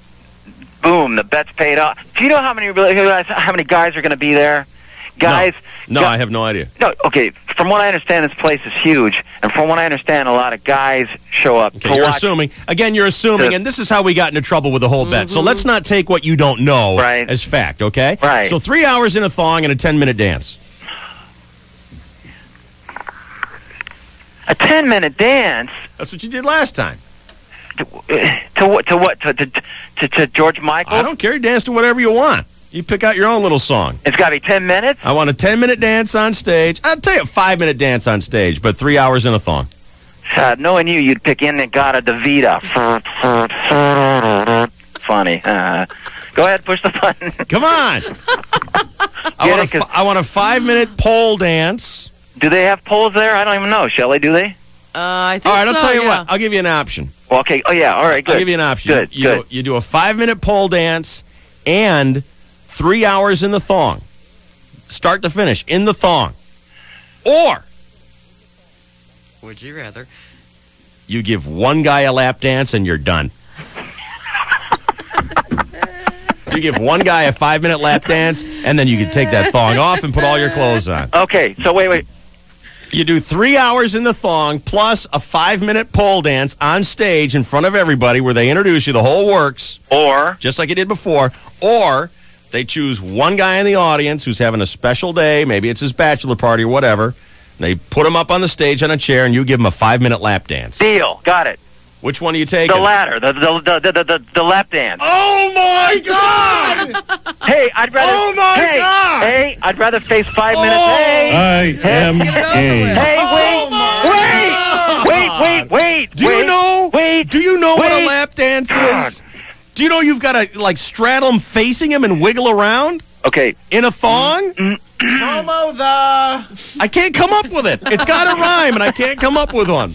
boom, the bet's paid off? Do you know how many how many guys are going to be there? Guys. No, gu- I have no idea. No, okay. From what I understand, this place is huge, and from what I understand, a lot of guys show up Okay, to you're watch. assuming again. You're assuming, The- and this is how we got into trouble with the whole bet. So mm-hmm. let's not take what you don't know as fact. Okay. Right. So three hours in a thong and a ten minute dance. A ten-minute dance. That's what you did last time. To, to what? To what? To, to, to, to George Michael? I don't care. You dance to whatever you want. You pick out your own little song. It's got to be ten minutes. I want a ten minute dance on stage. I'll tell you a five minute dance on stage, but three hours in a thong. Uh, knowing you, you'd pick In-A-Gadda-Da-Vida. Funny. Uh, go ahead, push the button. Come on. (laughs) I want, a, fi- I want a five minute pole dance. Do they have poles there? I don't even know. Shelley, do they? Uh, I think All right, I'll tell you yeah. what. I'll give you an option. Well, okay. Oh, yeah. All right, good. I'll give you an option. Good, you, good. You do a five minute pole dance and three hours in the thong, start to finish in the thong, or Would you rather? you give one guy a lap dance and you're done. (laughs) you give one guy a five minute lap dance, and then you can take that thong off and put all your clothes on. Okay, so wait, wait. You do three hours in the thong plus a five minute pole dance on stage in front of everybody where they introduce you, the whole works. Or, just like you did before, or they choose one guy in the audience who's having a special day, maybe it's his bachelor party or whatever. They put him up on the stage on a chair and you give him a five minute lap dance. Deal. Got it. Which one are you taking? The latter, the the the the, the, the, the lap dance. Oh my God! Hey, I'd rather. Oh, my hey, God! Hey, I'd rather face five Oh. minutes. Hey, I am Hey, wait, wait, oh wait, wait, wait. Do wait, you know? Wait. Do you know what a lap dance is? Do you know you've got to like straddle him facing him and wiggle around? Okay. In a thong? Mm, mm, Promo the. I can't come up with it. It's got a rhyme, and I can't come up with one.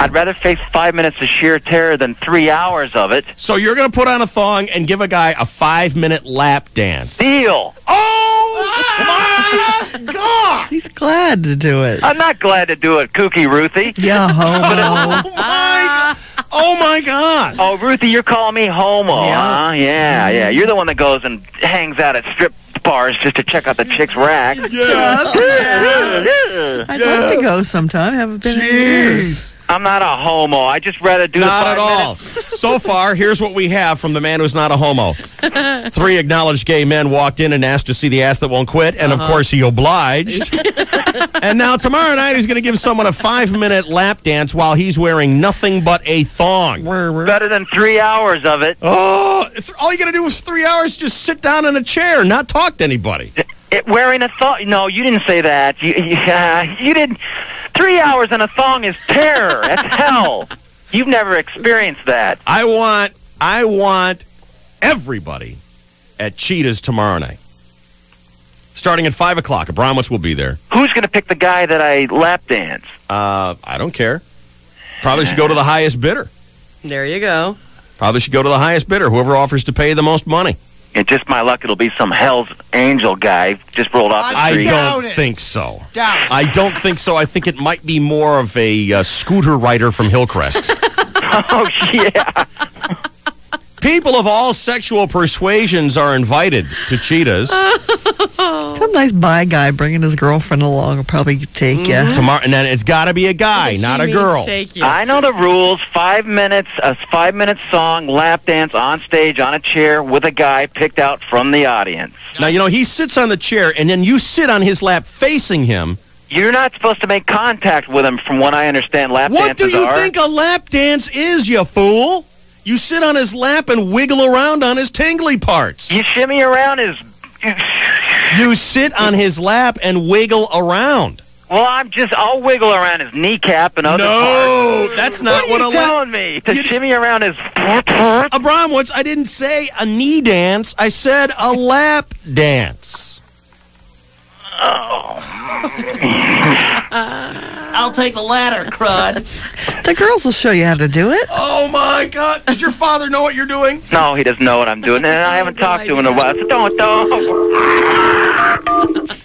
I'd rather face five minutes of sheer terror than three hours of it. So you're going to put on a thong and give a guy a five minute lap dance. Deal. Oh my God! He's glad to do it. I'm not glad to do it, Kooky Ruthie. Yeah, (laughs) homo. (laughs) Oh my, oh my God! Oh, Ruthie, you're calling me homo, Yeah. huh? Yeah, yeah. You're the one that goes and hangs out at strip bars just to check out the chicks' rack. I'd love to go sometime. Haven't been in years. I'm not a homo. I just rather do Not the at all. (laughs) So far, here's what we have from the man who's not a homo. (laughs) Three acknowledged gay men walked in and asked to see the ass that won't quit, and of uh-huh. course, he obliged. (laughs) and now, tomorrow night, he's going to give someone a five minute lap dance while he's wearing nothing but a thong. Better than three hours of it. Oh, all you got to do is three hours just sit down in a chair, not talk to anybody. It, wearing a thong. No, you didn't say that. You, (laughs) you, uh, you didn't. Three hours in a thong is terror. That's (laughs) hell. You've never experienced that. I want, I want everybody at Cheetahs tomorrow night. Starting at 5 o'clock. Abramowitz will be there. Who's going to pick the guy that I lap dance? Uh, I don't care. Probably should go to the highest bidder. There you go. Probably should go to the highest bidder, whoever offers to pay the most money. It's just my luck. It'll be some Hell's Angel guy just rolled off the I street. don't think so. Doubt. I don't think so. I think it might be more of a uh, scooter rider from Hillcrest. (laughs) oh yeah. People of all sexual persuasions are invited to Cheetahs (laughs) Some nice bi guy bringing his girlfriend along will probably take you. Mm. tomorrow, and then it's got to be a guy, not a girl. I know the rules. Five minutes, a five minute song, lap dance on stage on a chair with a guy picked out from the audience. Now you know he sits on the chair, and then you sit on his lap facing him. You're not supposed to make contact with him, from what I understand. Lap What do dances you are. think a lap dance is, you fool? You sit on his lap and wiggle around on his tingly parts. You shimmy around his. You sit on his lap and wiggle around. Well, I'm just. I'll wiggle around his kneecap and other No, parts. that's not what, what are you telling me to You- shimmy around his. Abramowitz, I didn't say a knee dance. I said a lap dance. Oh. I'll take the ladder, crud. (laughs) The girls will show you how to do it. Oh my God! Does your father know what you're doing? No, he doesn't know what I'm doing, and I haven't talked to him in a while. So don't, don't. (laughs)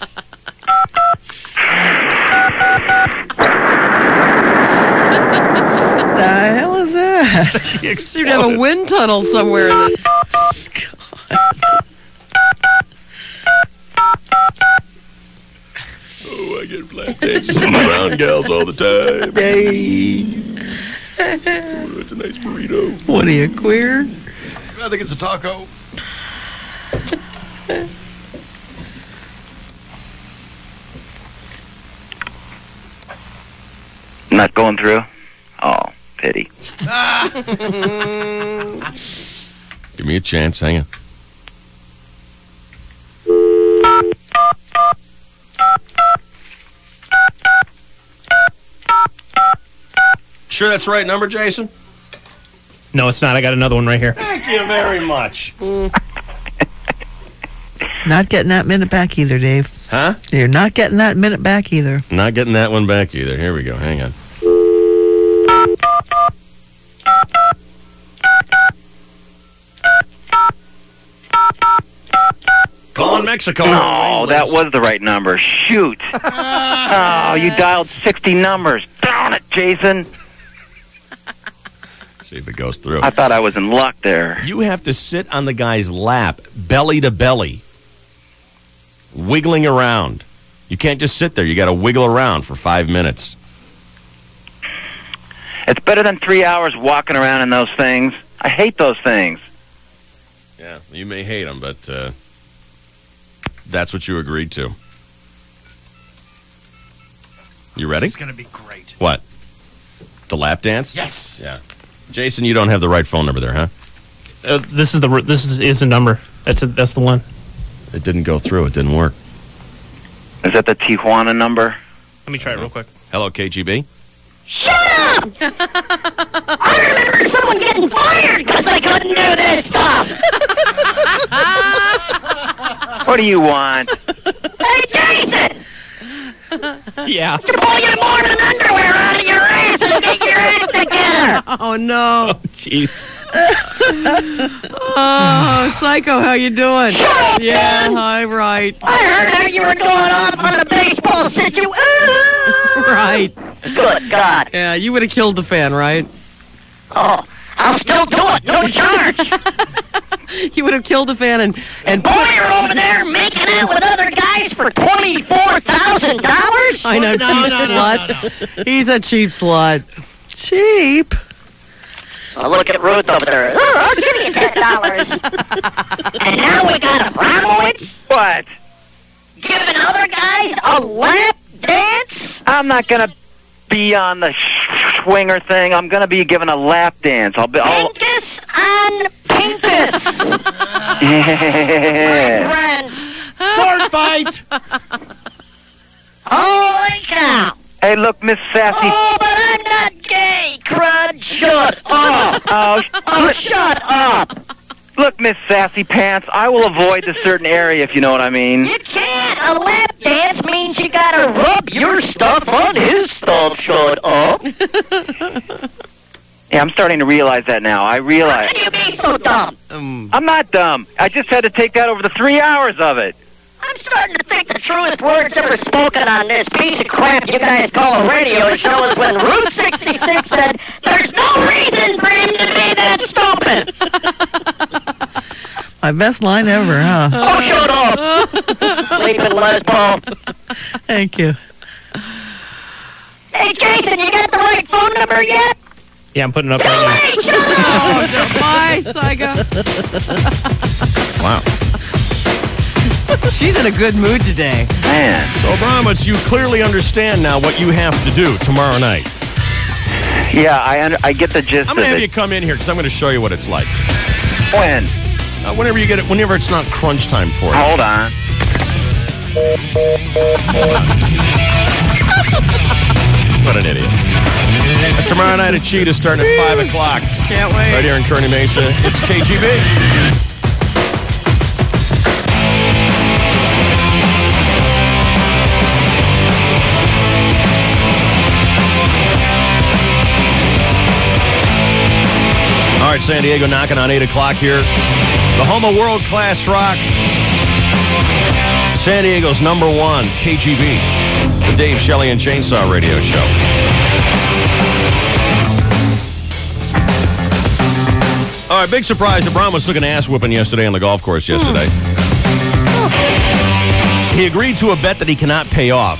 The hell is that? Seem to have a wind tunnel somewhere. (laughs) In the- Oh, I get lap dances from brown gals all the time. Hey, Oh, it's a nice burrito. what are you, queer? I think it's a taco. Not going through. Oh, pity. (laughs) Give me a chance. Hang on. Sure, that's the right number, Jason. No, it's not. I got another one right here. Thank you very much. (laughs) Not getting that minute back either, Dave. Huh? You're not getting that minute back either. Not getting that one back either. Here we go. Hang on. Calling Mexico. No, that was the right number. Shoot. (laughs) oh, you dialed 60 numbers. Darn it, Jason. See if it goes through. I thought I was in luck there. You have to sit on the guy's lap, belly to belly, wiggling around. You can't just sit there. You got to wiggle around for five minutes. It's better than three hours walking around in those things. I hate those things. Yeah, you may hate them, but uh, that's what you agreed to. You ready? It's going to be great. What? The lap dance? Yes. Yeah. Jason, you don't have the right phone number there, huh? Uh, this is the this is, is the number. That's a, that's the one. It didn't go through. It didn't work. Is that the Tijuana number? Let me try it real quick. Hello, KGB. Shut up! (laughs) I remember someone getting fired because they couldn't do this stuff. (laughs) What do you want? Hey, Jason! (laughs) Yeah. You pull your morning underwear out of your ass and get your ass together! (laughs) Oh no. Oh, jeez. (laughs) Oh, Psycho, how you doing? yeah, hi, right. I heard how you were going off on a baseball situation. Right. Good God. Yeah, you would have killed the fan, right? Oh, I'll still do it. No charge. You (laughs) would have killed the fan and and Boy, you're over there making out with other guys for twenty-four thousand dollars. I know, cheap slut. He's a cheap slut. Cheap. Oh, look at Ruth over there. Oh, I'll give you ten dollars. (laughs) and now we got a Abramowitz What? giving other guys a lap dance. I'm not gonna be on the sh- swinger thing. I'm gonna be giving a lap dance. I'll be. I'll, Pincus on Pincus. (laughs) yeah. Sword fight. Holy cow. Hey, look, Miss Sassy. Oh, but I'm not gay, crud. Shut up. Oh, sh- Oh, shut up. Look, Miss Sassy Pants. I will avoid the certain area if you know what I mean. You can't. A lap dance means you gotta rub your stuff on his stuff. Shut up. Yeah, I'm starting to realize that now. I realize. How can you be so dumb? Um, I'm not dumb. I just had to take that over the three hours of it. I'm starting to think the truest words ever spoken on this piece of crap you guys call a radio show is when Route 66 said, there's no reason for him to be that stupid. (laughs) My best line ever, huh? Oh, shut up. Sleeping lesbo. Thank you. Hey, Jason, you got the right phone number yet? Yeah, I'm putting it up right Hey, shut up. (laughs) Bye, Psycho. (laughs) Wow. (laughs) She's in a good mood today. Man. So, Brahmas, you clearly understand now what you have to do tomorrow night. Yeah, I under, I get the gist I'm going to of have it. you come in here because I'm going to show you what it's like. When? Uh, whenever you get it, whenever it's not crunch time for you. Hold on. (laughs) What an idiot. That's tomorrow night at Cheetah starting at 5 o'clock. Can't wait. Right here in Kearney Mesa. It's KGB. All right, San Diego knocking on 8 o'clock here. The home of world class rock. San Diego's number one, KGB. The Dave Shelley and Chainsaw Radio Show. All right, big surprise. DeBron took an ass whipping yesterday on the golf course yesterday. He agreed to a bet that he cannot pay off.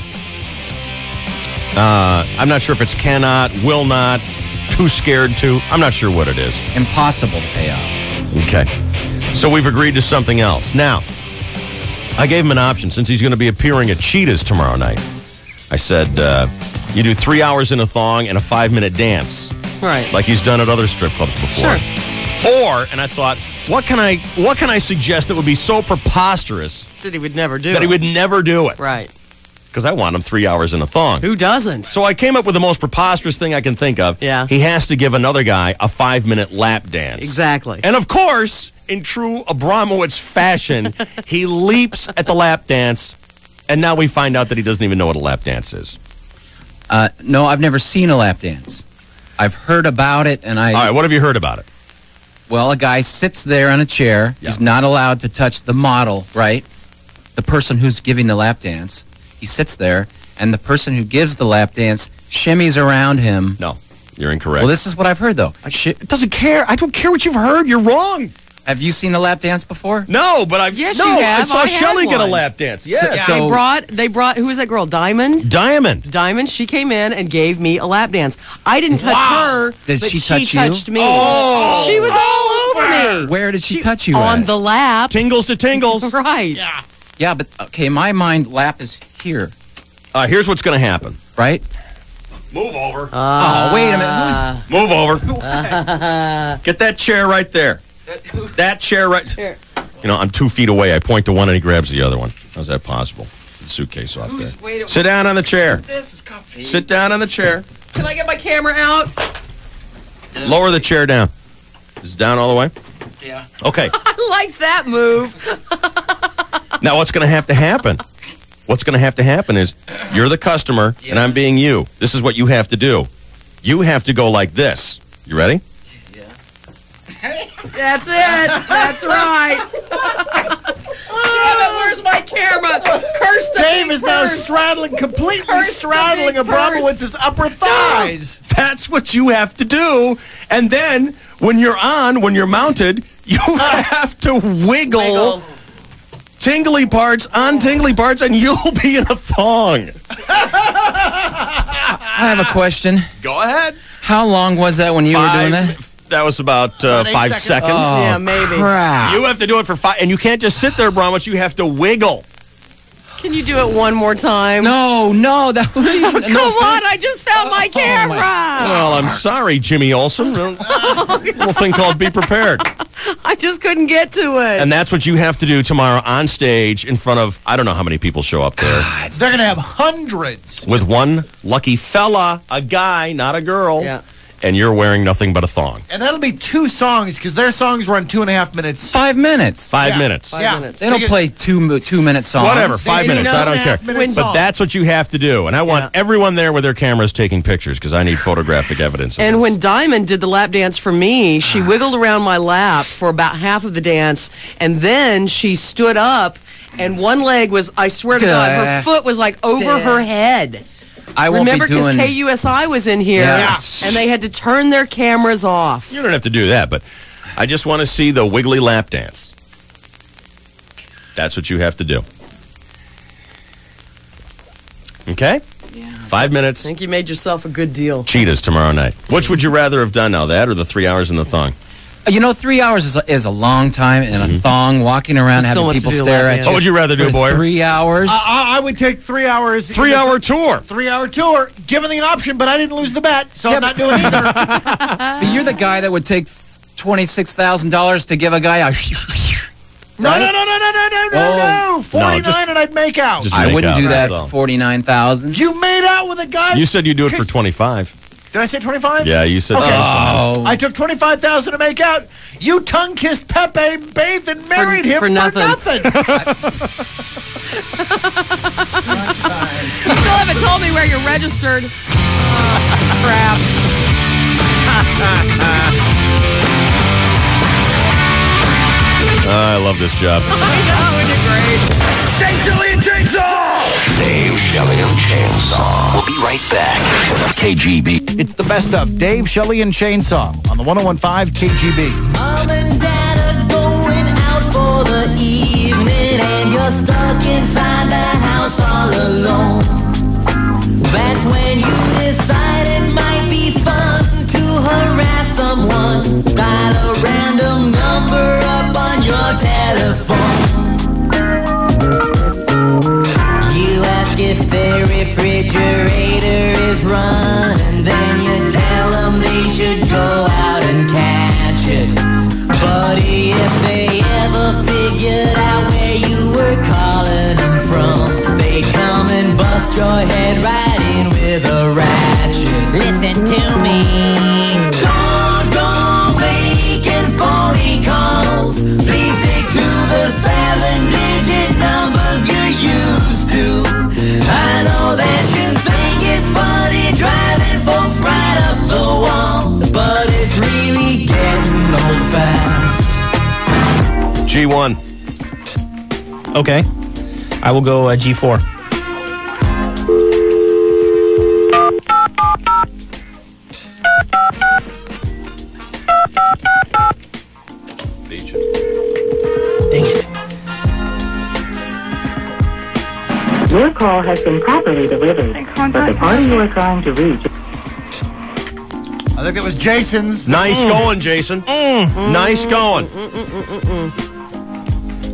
Uh, I'm not sure if it's cannot, will not, too scared to. I'm not sure what it is. Impossible to pay off. Okay. So we've agreed to something else. Now, I gave him an option since he's going to be appearing at Cheetahs tomorrow night. I said, uh, you do three hours in a thong and a five minute dance, Right. like he's done at other strip clubs before. Sure. Or, and I thought, what can I what can I suggest that would be so preposterous That he would never do that he would never do it? Right. Because I want him three hours in a thong. Who doesn't? So I came up with the most preposterous thing I can think of. Yeah. He has to give another guy a five minute lap dance. Exactly. And of course, in true Abramowitz fashion, (laughs) he leaps at the lap dance, and now we find out that he doesn't even know what a lap dance is. Uh, no, I've never seen a lap dance. I've heard about it, and I. All right, what have you heard about it? Well, a guy sits there on a chair. He's not allowed to touch the model, right? The person who's giving the lap dance. He sits there, and the person who gives the lap dance shimmies around him. No, you're incorrect. Well, this is what I've heard, though. it doesn't care. I don't care what you've heard. You're wrong. Have you seen a lap dance before? No, but I've Yes, no, you have. I saw I had Shelley get a one. lap dance. So- Yeah, they brought they brought who was that girl? Diamond. Diamond. Diamond. She came in and gave me a lap dance. I didn't touch her. Did but she touch you? touched me. Oh. she was all over me. Where did she, touch you? on at? the lap. Tingles to tingles. (laughs) right. Yeah. Yeah, but okay, in my mind, lap is here. Uh, here's what's going to happen. Right? Move over. oh, wait a minute. Who's Move over. (laughs) Get that chair right there. That chair right. You know, I'm two feet away. I point to one and he grabs the other one. How's that possible? The suitcase off Who's- there. wait Sit down on the chair. This is comfy. Sit down on the chair. Can I get my camera out? Lower the chair down. Is it down all the way? Yeah. Okay. (laughs) I like that move. Now, what's going to have to happen? What's going to have to happen is you're the customer and I'm being you. This is what you have to do. You have to go like this. You ready? Yeah. (laughs) That's it. That's right. Damn it, where's my camera? Curse the Dave big is now purse. straddling, completely Curse the straddling big purse. Abramowitz's upper thighs. That's what you have to do. And then when you're on, when you're mounted, you (laughs) have to wiggle, tingly parts on tingly parts, and you'll be in a thong. I have a question. Go ahead. How long was that when you were doing that? That was about, uh, About five seconds. seconds. Oh, Yeah, maybe. crap. You have to do it for five, and you can't just sit there, Bromwich. You have to wiggle. Can you do it one more time? No, no, that (laughs) Come on, I just found oh, my camera. Well, I'm sorry, Jimmy Olsen. (laughs) A little thing called be prepared. I just couldn't get to it. And that's what you have to do tomorrow on stage in front of, I don't know how many people show up there. They're going to have hundreds. With one lucky fella, a guy, not a girl. Yeah. And you're wearing nothing but a thong. And that'll be two songs because their songs run two and a half minutes. Five minutes. Five Yeah. minutes. Five Yeah. minutes. They don't play two two minute songs. Whatever, five minutes. I don't care. minute But that's what you have to do. And I want everyone there with their cameras taking pictures because I need photographic evidence. of And this. when Diamond did the lap dance for me, she ah. wiggled around my lap for about half of the dance, and then she stood up, and one leg was, I swear to God, her foot was like over Duh. her head. I won't Remember, be because doing. KUSI was in here, Yeah. and they had to turn their cameras off. You don't have to do that, but I just want to see the wiggly lap dance. That's what you have to do. Okay? Five minutes. I think you made yourself a good deal. Cheetahs tomorrow night. Which would you rather have done now, that or the three hours in the thong? You know, three hours is a, is a long time in a mm-hmm. thong, walking around, He still having wants to people do stare lap at dance. you. What would you rather do, for Boyer? Three hours. I, I- I would take three hours. Three hour tour. Three hour tour, given the option, but I didn't lose the bet, so I'm not doing either. (laughs) (laughs) But you're the guy that would take twenty six thousand dollars to give a guy a. No, no, no, no, no, no, no, no, Oh. no. 49 just- and I'd make out. Just I make wouldn't out, do that's that. all. Forty nine thousand. You made out with a guy. You said you'd do it for 25. Did I say 25? Yeah, you said Okay. 25. I took 25000 to make out. You tongue kissed Pepe, bathed and married him for for nothing. nothing. (laughs) You still haven't told me where you're registered. Oh, crap. Ah, I love this job. (laughs) I know, isn't great? Dave Shelley and Chainsaw! Dave Shelley and Chainsaw. We'll be right back. KGB. It's the best of Dave, Shelley, and Chainsaw on the 1015 KGB. Mom and Dad are going out for the evening, and you're stuck inside the house all alone. That's when you decide it might be fun to harass someone. Refrigerator is running, then you tell them they should go out and catch it. Buddy, if they ever figured out where you were calling them from, they come and bust your head right in with a ratchet. Listen to me. Fast. G1. Okay. I will go uh, G4. Your call has been properly delivered, but the party you are trying to reach I think it was Jason's. Nice Mm. going, Jason. Nice going.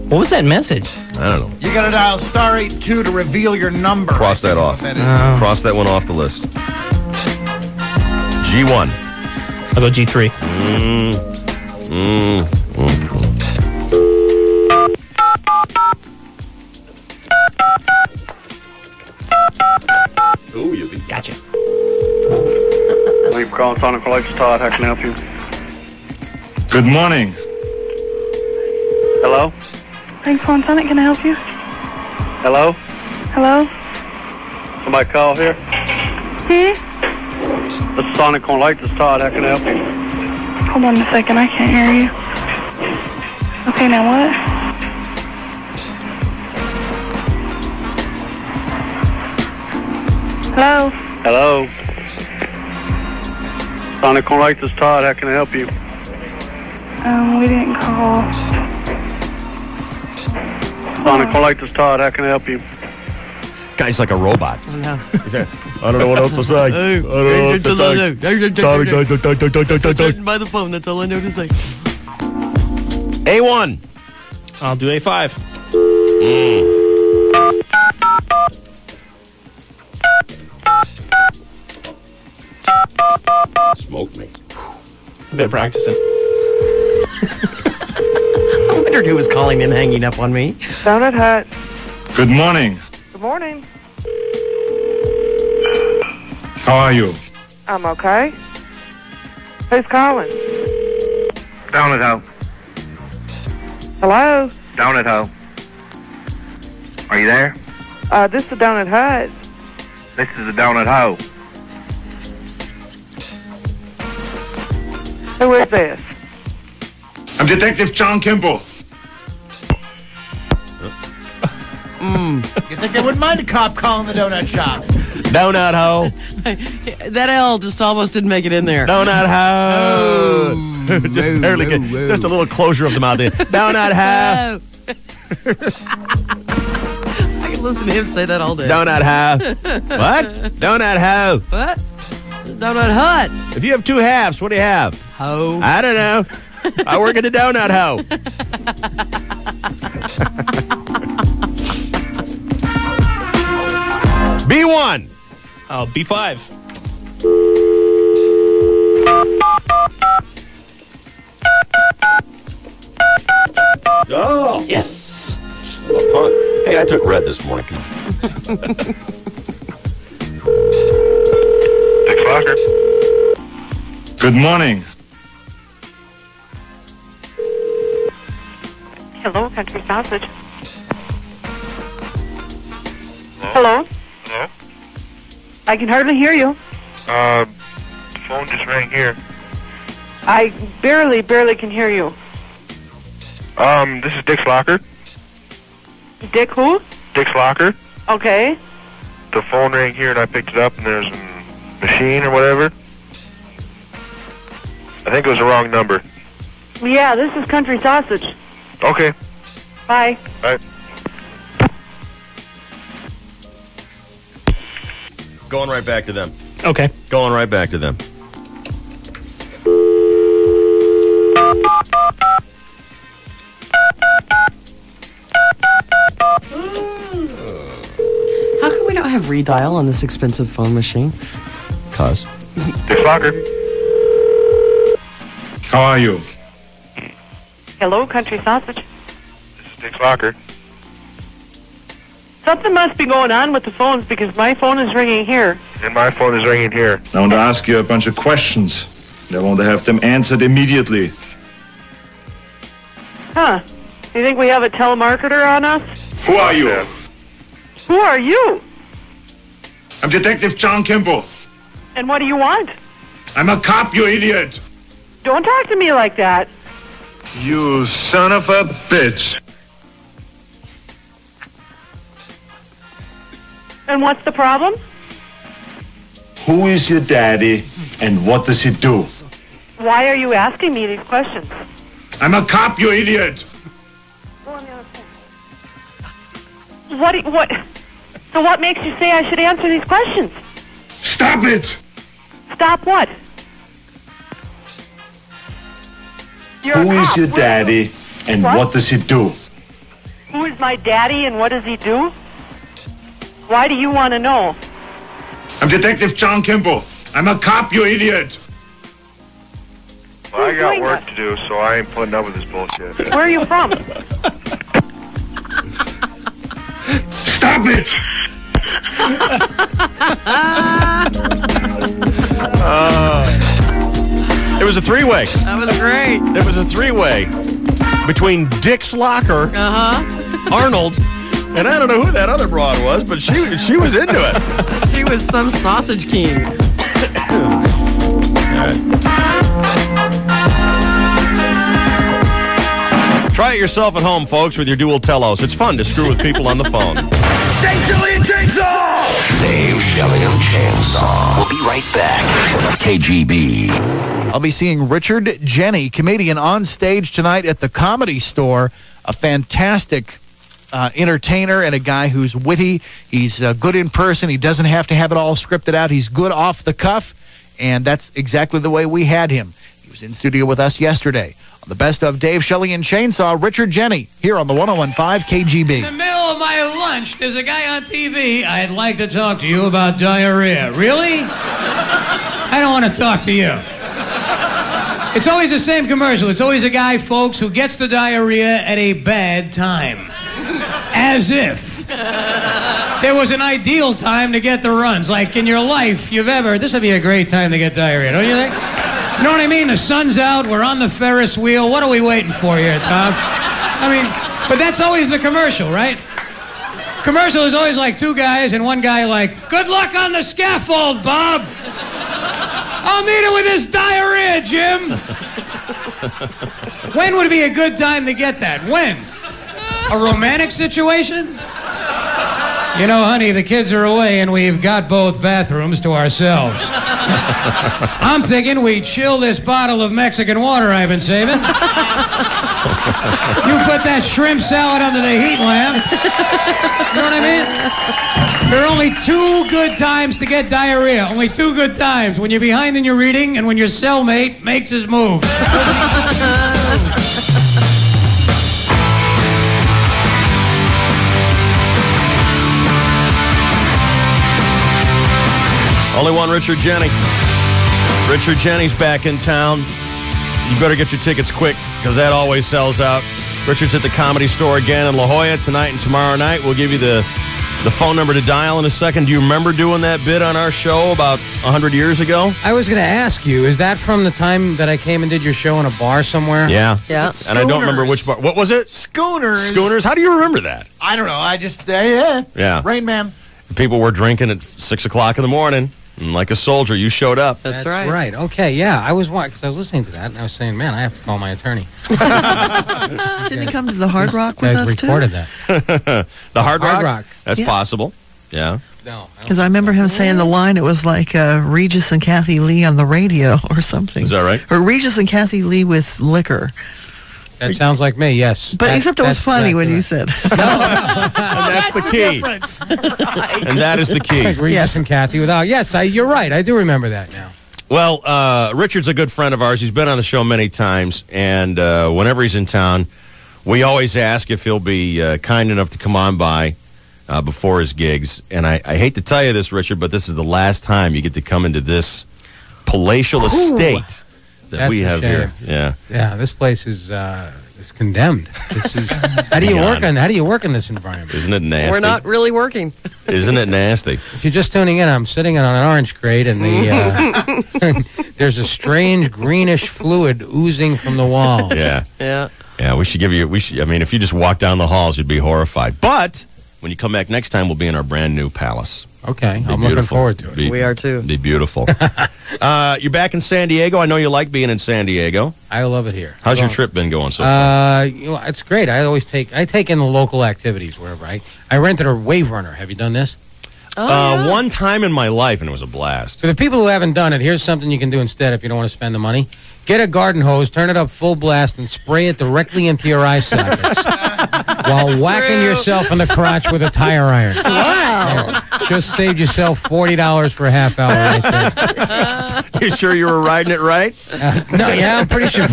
What was that message? I don't know. You got to dial star 82 to reveal your number. Cross that off. That is. Cross that one off the list. G1. I'll go G3. Mm. Mm. Mm. Ooh, you Gotcha. Thank you for calling Sonic Collections. Todd, how can I help you? Good morning. Hello? Thanks, Phone Sonic. Can I help you? Hello? Hello? Somebody call here? Hmm? This is Sonic Corn Lake. This is Todd. How can I help you? Hold on a second. I can't hear you. Okay, now what? Hello? Hello? Sonic Corn Lake. Is Todd. How can I help you? Um, we didn't call. Sonic Corn Lake. This is Todd. How can I help you? Guy's like a robot. No. I don't know what else to say. (laughs) I don't know what to say. Da. By the phone, that's all I know to say. A1. I'll do A5. Smoke me. Been practicing. (laughs) I wondered who was calling and hanging up on me. Donut Hut. Good morning. Good morning. How are you? I'm okay. Who's calling? Down at how? Hello? Down at how? Are you there? Uh, this is Donut Hut. This is the down at Who is this? I'm Detective John Kimball. Mm. You think they wouldn't mind a cop calling the donut shop? Donut hole. (laughs) that L just almost didn't make it in there. Donut hoe. (laughs) just barely get, just a little closure of the mouth. there. (laughs) Donut hoe. I can listen to him say that all day. Donut hoe. What? Donut hole. What? Donut Hut. If you have two halves, what do you have? Ho. I don't know. I work at a donut hoe. B1. Oh, B5. Oh. Yes. Hey, I took red this morning. (laughs) Dick Locker. Good morning. Hello, Country Sausage. Hello? Hello? I can hardly hear you. Uh, phone just rang here. I barely, barely can hear you. Um, this is Dick's Locker. Dick who? Dick's Locker. Okay. The phone rang here and I picked it up and there's a machine or whatever. I think it was the wrong number. Yeah, this is Country Sausage. Okay. Bye. Bye. Going right back to them. Okay. Going right back to them. How come we don't have redial on this expensive phone machine? Cuz. Dick's Locker. How are you? Hello, Country Sausage. This is Dick Locker. Something must be going on with the phones because my phone is ringing here. And my phone is ringing here. I want to ask you a bunch of questions. I want to have them answered immediately. Huh. Do you think we have a telemarketer on us? Who are you? Who are you? I'm Detective John Kimball. And what do you want? I'm a cop, you idiot. Don't talk to me like that. You son of a bitch. And what's the problem? Who is your daddy and what does he do? Why are you asking me these questions? I'm a cop, you idiot. What? What? So what makes you say I should answer these questions? Stop it. Stop what? You're Who a is cop. your What- daddy and What? what does he do? Who is my daddy and what does he do? Why do you want to know? I'm Detective John Kimball. I'm a cop, you idiot. Well, I got doing work to do, so I ain't putting up with this bullshit. Where are you from? Stop it! (laughs) Uh, it was a three-way. That was great. It was a three-way between Dick's Locker, Uh huh. Arnold, And I don't know who that other broad was, but she she was into it. She was some sausage king. Try it yourself at home, folks, with your dual telos. It's fun to screw with people on the phone. Dave Chainsaw. We'll be right back. KGB. I'll be seeing Richard Jeni, comedian, on stage tonight at the Comedy Store. A fantastic uh, entertainer and a guy who's witty. He's uh, good in person. He doesn't have to have it all scripted out. He's good off the cuff, and that's exactly the way we had him. He was in studio with us yesterday. The best of Dave Shelley and Chainsaw, Richard Jeni, here on the 1015 KGB. In the middle of my lunch, there's a guy on TV. I'd like to talk to you about diarrhea. Really? I don't want to talk to you. It's always the same commercial. It's always a guy, folks, who gets the diarrhea at a bad time. As if there was an ideal time to get the runs. Like in your life, you've ever. This would be a great time to get diarrhea, don't you think? You know what I mean? The sun's out. We're on the Ferris wheel. What are we waiting for here, Tom? I mean, but that's always the commercial, right? Commercial is always like two guys and one guy like, "Good luck on the scaffold, Bob." I'll meet it with this diarrhea, Jim. when would be a good time to get that? When? A romantic situation? You know, honey, the kids are away and we've got both bathrooms to ourselves. (laughs) I'm thinking we chill this bottle of Mexican water I've been saving. You put that shrimp salad under the heat lamp. You know what I mean? There are only two good times to get diarrhea. Only two good times. When you're behind in your reading and when your cellmate makes his move. (laughs) Only one Richard Jeni. Richard Jeni's back in town. You better get your tickets quick because that always sells out. Richard's at the comedy store again in La Jolla tonight and tomorrow night. We'll give you the the phone number to dial in a second. Do you remember doing that bit on our show about 100 years ago? I was going to ask you, is that from the time that I came and did your show in a bar somewhere? Yeah. Yeah. And I don't remember which bar. What was it? Schooners. Schooners. How do you remember that? I don't know. I just, uh, yeah. Yeah. Rain Man. People were drinking at 6 o'clock in the morning. And like a soldier, you showed up. That's, right. Right. Okay, yeah. I was because I was listening to that and I was saying, man, I have to call my attorney. (laughs) Didn't he come to the Hard Rock with Guys us too? recorded that. (laughs) the Hard Rock? Hard Rock. That's Yeah. possible. Yeah. No. Because I remember him saying the line. It was like uh, Regis and Kathie Lee on the radio (laughs) or something. Is that right? Or Regis and Kathie Lee with liquor. That sounds like me. Yes. But That- except it was funny exactly when you right. (laughs) said. and that's the key. (laughs) And that is the key. Like Regis and Kathy without. Yes, I, you're right. I do remember that now. Well, uh, Richard's a good friend of ours. He's been on the show many times, and uh, whenever he's in town, we always ask if he'll be uh, kind enough to come on by uh, before his gigs. And I, I hate to tell you this, Richard, but this is the last time you get to come into this palatial Ooh. estate that That's we have shame. here. Yeah. Yeah, this place is uh, is condemned. This is. How do you Hang work on. on? How do you work in this environment? Isn't it nasty? We're not really working. Isn't it nasty? If you're just tuning in, I'm sitting on an orange crate, and the uh, (laughs) there's a strange greenish fluid oozing from the wall. Yeah. Yeah. Yeah, we should give you. We should. I mean, if you just walk down the halls, you'd be horrified. But when you come back next time, we'll be in our brand new palace. Okay, Be I'm looking forward to it. Be- We are too. Be beautiful. (laughs) uh, you're back in San Diego. I know you like being in San Diego. I love it here. How's I your trip been going so far? Uh, you know, it's great. I always take I take in the local activities wherever I I rented a wave runner. Have you done this? Uh, One time in my life, and it was a blast. For the people who haven't done it, here's something you can do instead if you don't want to spend the money. Get a garden hose, turn it up full blast, and spray it directly into your eye sockets (laughs) while whacking yourself in the crotch with a tire iron. (laughs) Wow. Just saved yourself forty dollars for a half hour right there. (laughs) you sure you were riding it right? Uh, no, yeah, I'm pretty sure.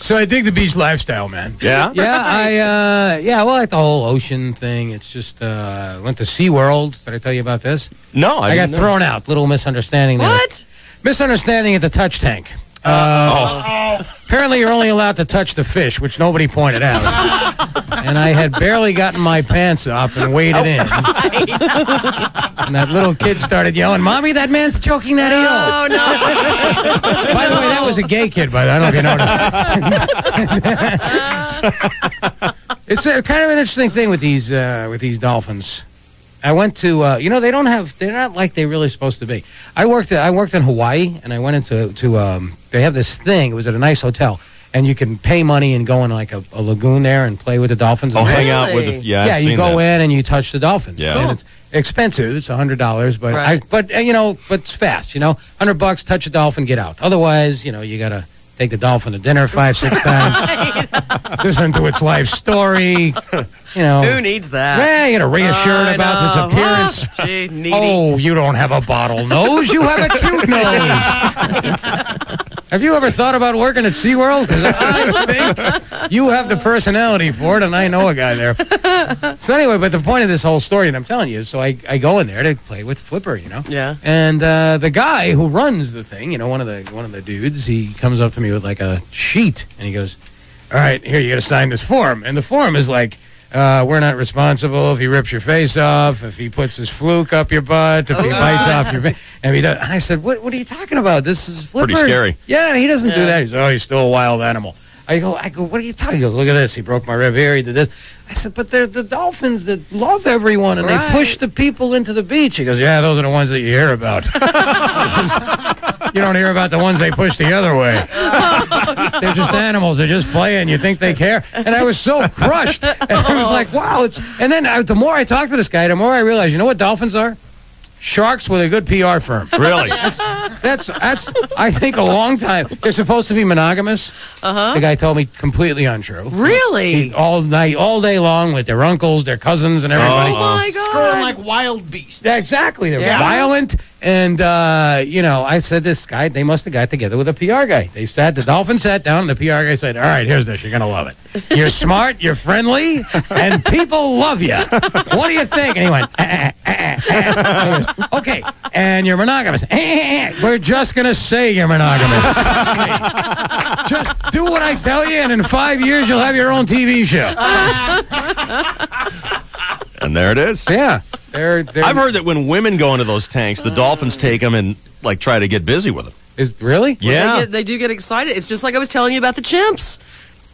So I dig the beach lifestyle, man. Yeah? Yeah, I uh, yeah, well, I like the whole ocean thing. It's just uh, went to SeaWorld. Did I tell you about this? No, I I, got didn't know. thrown out. Little misunderstanding. there. What? Misunderstanding at the touch tank. Uh, Apparently, you're only allowed to touch the fish, which nobody pointed out. (laughs) and I had barely gotten my pants off and waded in. And that little kid started yelling, Mommy, that man's choking that eel. Oh, no. By the way, that was a gay kid, by the way. I don't know if you noticed. (laughs) it's a, kind of an interesting thing with these uh, with these dolphins. I went to uh, you know they don't have they're not like they're really supposed to be. I worked I worked in Hawaii and I went into to um, they have this thing. It was at a nice hotel. And you can pay money and go in like a, a lagoon there and play with the dolphins. Oh, and hang out with the- yeah, I've yeah. You seen go that. in and you touch the dolphins. Yeah. And it's expensive. It's a hundred dollars, but I, but uh, you know, but it's fast. You know, hundred bucks, touch a dolphin, get out. Otherwise, you know, you gotta take the dolphin to dinner five, six (laughs) times, listen to its life story. You know, Who needs that? Yeah, you gotta reassure I it about its appearance. (laughs) Gee, needy. Oh, you don't have a bottle nose. You have a cute nose. (laughs) have you ever thought about working at SeaWorld? Because I (laughs) think you have the personality for it, and I know a guy there. (laughs) So anyway, but the point of this whole story, and I'm telling you, is so I, I go in there to play with Flipper, you know? Yeah. And uh, the guy who runs the thing, you know, one of the one of the dudes, he comes up to me with like a sheet, and he goes, "All right, here, you got to sign this form." And the form is like, uh, "We're not responsible if he rips your face off, if he puts his fluke up your butt, if he bites off (laughs) your." Fa-. And he does. And I said, "What? What are you talking about? This is Flipper." Pretty scary. Yeah, he doesn't do that. He's oh, he's still a wild animal. I go, I go, what are you talking? He goes, look at this. He broke my rib here. He did this. I said, but they're the dolphins that love everyone and Right. they push the people into the beach. He goes, yeah, those are the ones that you hear about. (laughs) (laughs) you don't hear about the ones they push the other way. They're just animals. They're just playing. You think they care? And I was so crushed. And I was like, wow. It's and then I, the more I talked to this guy, the more I realized, you know what dolphins are? Sharks with a good PR firm. Really? That's that's I think a long time. They're supposed to be monogamous. Uh huh. The guy told me completely untrue. Really? He- all night, all day long with their uncles, their cousins, and everybody. Oh my god. Growing like wild beasts. Yeah, exactly. They're Yeah. violent, and uh, you know, I said this guy. They must have got together with a PR guy. They sat. The dolphin sat down, and the PR guy said, "All right, here's this. You're gonna love it. You're smart. You're friendly, and people love you. What do you think?" And he went, "Eh, eh, eh, eh." He goes, "Okay, and you're monogamous. Eh, eh, eh. We're just gonna say you're monogamous. just do what I tell you, and in five years you'll have your own TV show." And there it is. Yeah, they're. they're I've heard that when women go into those tanks, the dolphins take them and like try to get busy with them. Is really? Yeah. They, get, they do get excited. It's just like I was telling you about the chimps.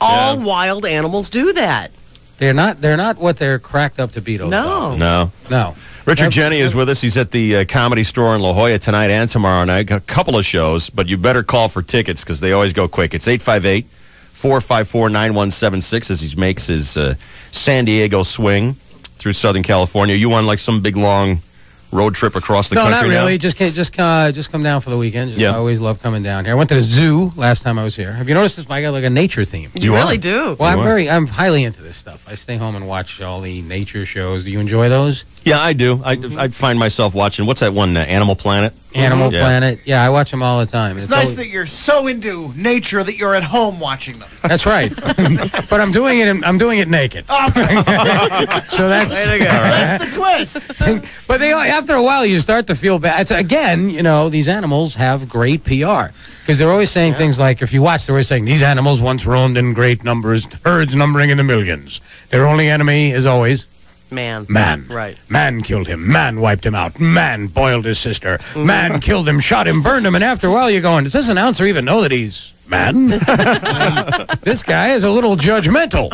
All Yeah. wild animals do that. They're not. They're not what they're cracked up to be. Those No. dolphins. No. No. Richard Never- Jeni is with us. He's at the uh, Comedy Store in La Jolla tonight and tomorrow night. A couple of shows, but you better call for tickets because they always go quick. It's 858 454 9176 as he makes his uh, San Diego swing through Southern California. You on like some big long road trip across the no, country not now? really. Just ca- just uh, just come down for the weekend. Just, Yeah. I always love coming down here. I went to the zoo last time I was here. Have you noticed this? I got like a nature theme. You, really do. Well, I'm are. very, I'm highly into this stuff. I stay home and watch all the nature shows. Do you enjoy those? Yeah, I do. I, I find myself watching, what's that one, uh, Animal Planet? Animal Yeah. Planet. Yeah, I watch them all the time. It's nice always- that you're so into nature that you're at home watching them. That's right. (laughs) but I'm doing it. In, I'm doing it naked. (laughs) so that's Way to go. (laughs) That's the twist. But they after a while you start to feel bad. It's, again, you know, these animals have great PR because they're always saying things like, if you watch, they're always saying these animals once roamed in great numbers, herds numbering in the millions. Their only enemy is always Man. man. Right. Man killed him. Man wiped him out. Man boiled his sister. Man mm-hmm. killed him, shot him, burned him, and after a while you're going, does this announcer even know that he's man? (laughs) this guy is a little judgmental.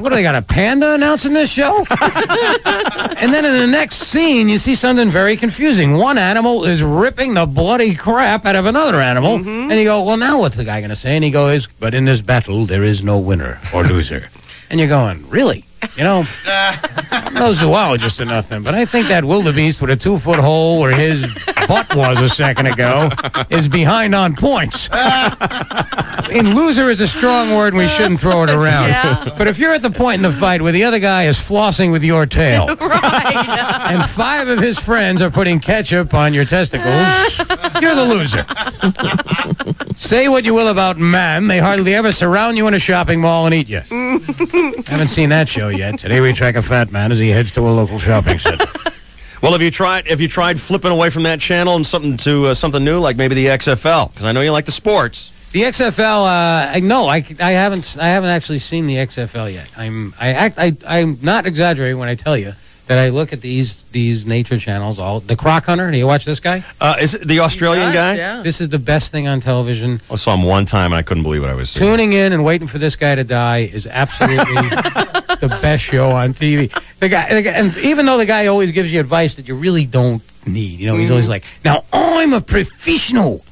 what do they got, a panda announcing this show? and then in the next scene, you see something very confusing. One animal is ripping the bloody crap out of another animal, mm-hmm. and you go, well, now what's the guy going to say? And he goes, but in this battle, there is no winner or loser. and you're going, really? You know, I'm no zoologist or nothing, but I think that wildebeest with a two foot hole where his butt was a second ago is behind on points. And loser is a strong word, and we shouldn't throw it around. Yeah. But if you're at the point in the fight where the other guy is flossing with your tail, (laughs) and five of his friends are putting ketchup on your testicles, you're the loser. Say what you will about man, they hardly ever surround you in a shopping mall and eat you. (laughs) Haven't seen that show yet. Today we track a fat man as he heads to a local shopping (laughs) center. Well, have you tried? Have you tried flipping away from that channel and something to uh, something new, like maybe the XFL? Because I know you like the sports. The XFL, uh, I, no, I, I haven't I haven't actually seen the XFL yet. I'm I act I I'm not exaggerating when I tell you that I look at these these nature channels. All the Croc Hunter. Do you watch this guy? Uh, is it the Australian guy? Yeah. This is the best thing on television. I saw him one time and I couldn't believe what I was seeing. Tuning in and waiting for this guy to die is absolutely (laughs) the best show on TV. The guy, the guy, and even though the guy always gives you advice that you really don't need, you know, he's always like, "Now I'm a professional."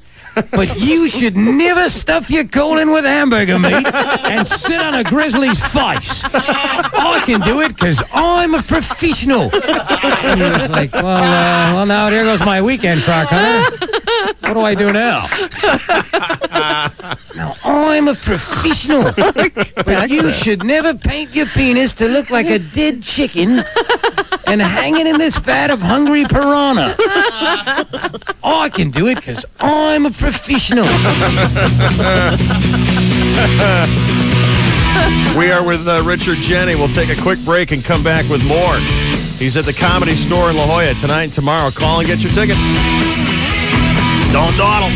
But you should never stuff your colon with hamburger meat and sit on a grizzly's face. I can do it because I'm a professional. And he was like, well, uh, well, now there goes my weekend, Croc Hunter. What do I do now? now, I'm a professional. But you should never paint your penis to look like a dead chicken and hang it in this vat of hungry piranha. I can do it because I'm a professional. We are with uh, Richard Jeni. We'll take a quick break and come back with more. He's at the Comedy Store in La Jolla tonight and tomorrow. Call and get your tickets. Don't dawdle.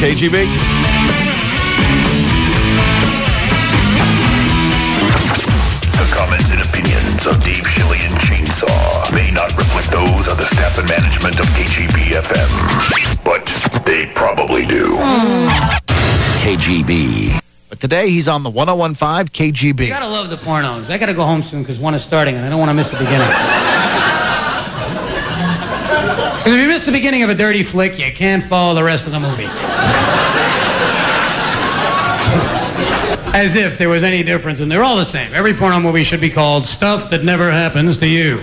KGB. Comments and opinions of Dave Shelly and Chainsaw may not reflect those of the staff and management of KGB FM, but they probably do. KGB. But today he's on the 1015 KGB. You gotta love the pornos. I gotta go home soon because one is starting and I don't want to miss the beginning. (laughs) Because if you miss the beginning of a dirty flick, you can't follow the rest of the movie. As if there was any difference, and they're all the same. Every porno movie should be called Stuff That Never Happens to You.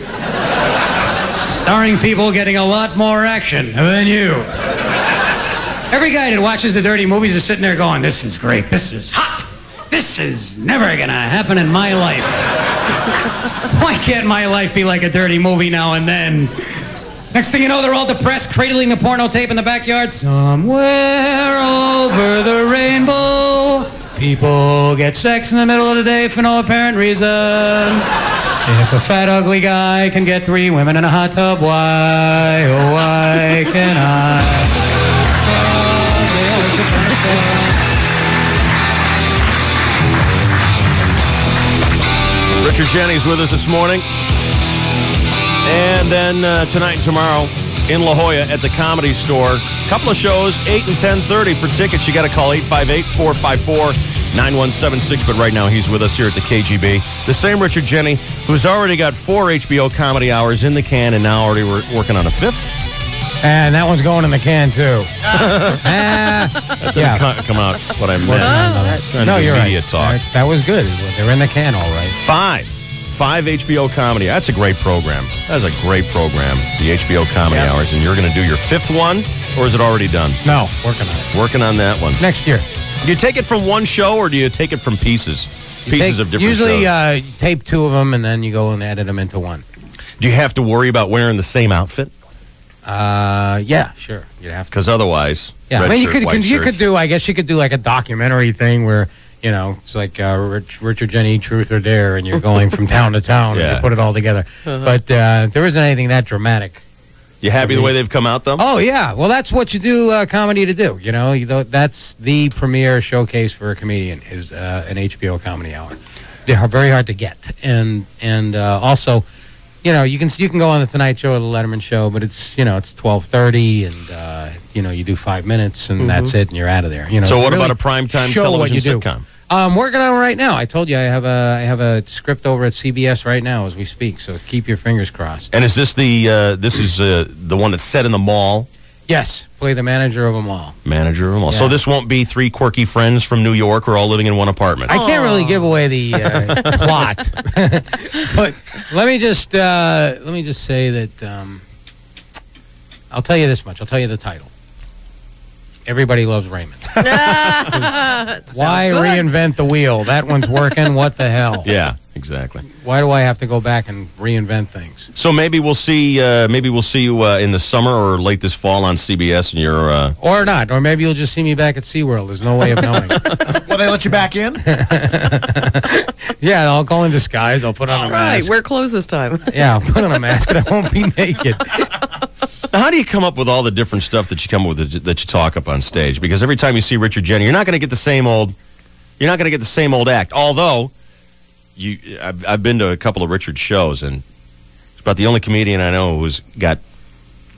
Starring people getting a lot more action than you. Every guy that watches the dirty movies is sitting there going, This is great. This is hot. This is never gonna happen in my life. Why can't my life be like a dirty movie now and then? Next thing you know, they're all depressed, cradling the porno tape in the backyard. Somewhere over the rainbow, people get sex in the middle of the day for no apparent reason. If a fat, ugly guy can get three women in a hot tub, why, oh, why can I? Richard Jeni's with us this morning. And then uh, tonight and tomorrow in La Jolla at the Comedy Store. Couple of shows, 8 and 10.30 for tickets. You got to call 858-454-9176. But right now he's with us here at the KGB. The same Richard Jeni, who's already got four HBO comedy hours in the can and now already wor- working on a fifth. And that one's going in the can, too. (laughs) Ah, That didn't yeah. co- come out what I meant. Huh? Trying to No, you're media right. talk. That, that was good. They're in the can, all right. Five. Five HBO comedy. That's a great program. That's a great program. The HBO comedy Yeah. hours. And you're going to do your fifth one, or is it already done? No, working on it. Working on that one. Next year. Do you take it from one show, or do you take it from pieces? You Pieces take- of different Usually, shows. uh, you tape two of them, and then you go and edit them into one. do you have to worry about wearing the same outfit? Uh, yeah, sure. You'd have to. Because otherwise, Yeah, I mean, you could, could you could do. I guess you could do like a documentary thing where you know it's like uh, Rich, Richard Jeni, Truth or Dare, and you're going from town to town and you put it all together. Uh-huh. But uh, there isn't anything that dramatic. You happy the way they've come out, though? Oh yeah, well that's what you do uh, comedy to do. You know, you know, that's the premier showcase for a comedian is uh, an HBO comedy hour. They're very hard to get, and and uh, also, you know, you can you can go on the Tonight Show or the Letterman Show, but it's you know it's twelve thirty, and uh, you know you do five minutes, and that's it, and you're out of there. You know. Mm-hmm. so what really about a primetime television you do. sitcom? I'm working on it right now. I told you I have a I have a script over at CBS right now as we speak. So keep your fingers crossed. And is this the uh, this is uh, the one that's set in the mall? Yes, play the manager of them all. Manager of them all. So this won't be three quirky friends from New York who are all living in one apartment. I can't really give away the uh, (laughs) plot, (laughs) but let me just uh, let me just say that um, I'll tell you this much. I'll tell you the title. Everybody loves Raymond. (laughs) Why reinvent the wheel? That one's working. What the hell? Yeah. Exactly. Why do I have to go back and reinvent things? So maybe we'll see. Uh, maybe we'll see you uh, in the summer or late this fall on CBS, and you're. Uh, Or not. Or maybe you'll just see me back at SeaWorld. There's no way of knowing. (laughs) Will they let you back in? (laughs) yeah, I'll go in disguise. I'll put on a All right, mask. wear clothes this time. (laughs) Yeah, I'll put on a mask and I won't be naked. Now, how do you come up with all the different stuff that you come up with that, that you talk up on stage? Because every time you see Richard Jeni, you're not going to get the same old. You're not going to get the same old act. Although, you, I've, I've been to a couple of Richard shows, and it's about the only comedian I know who's got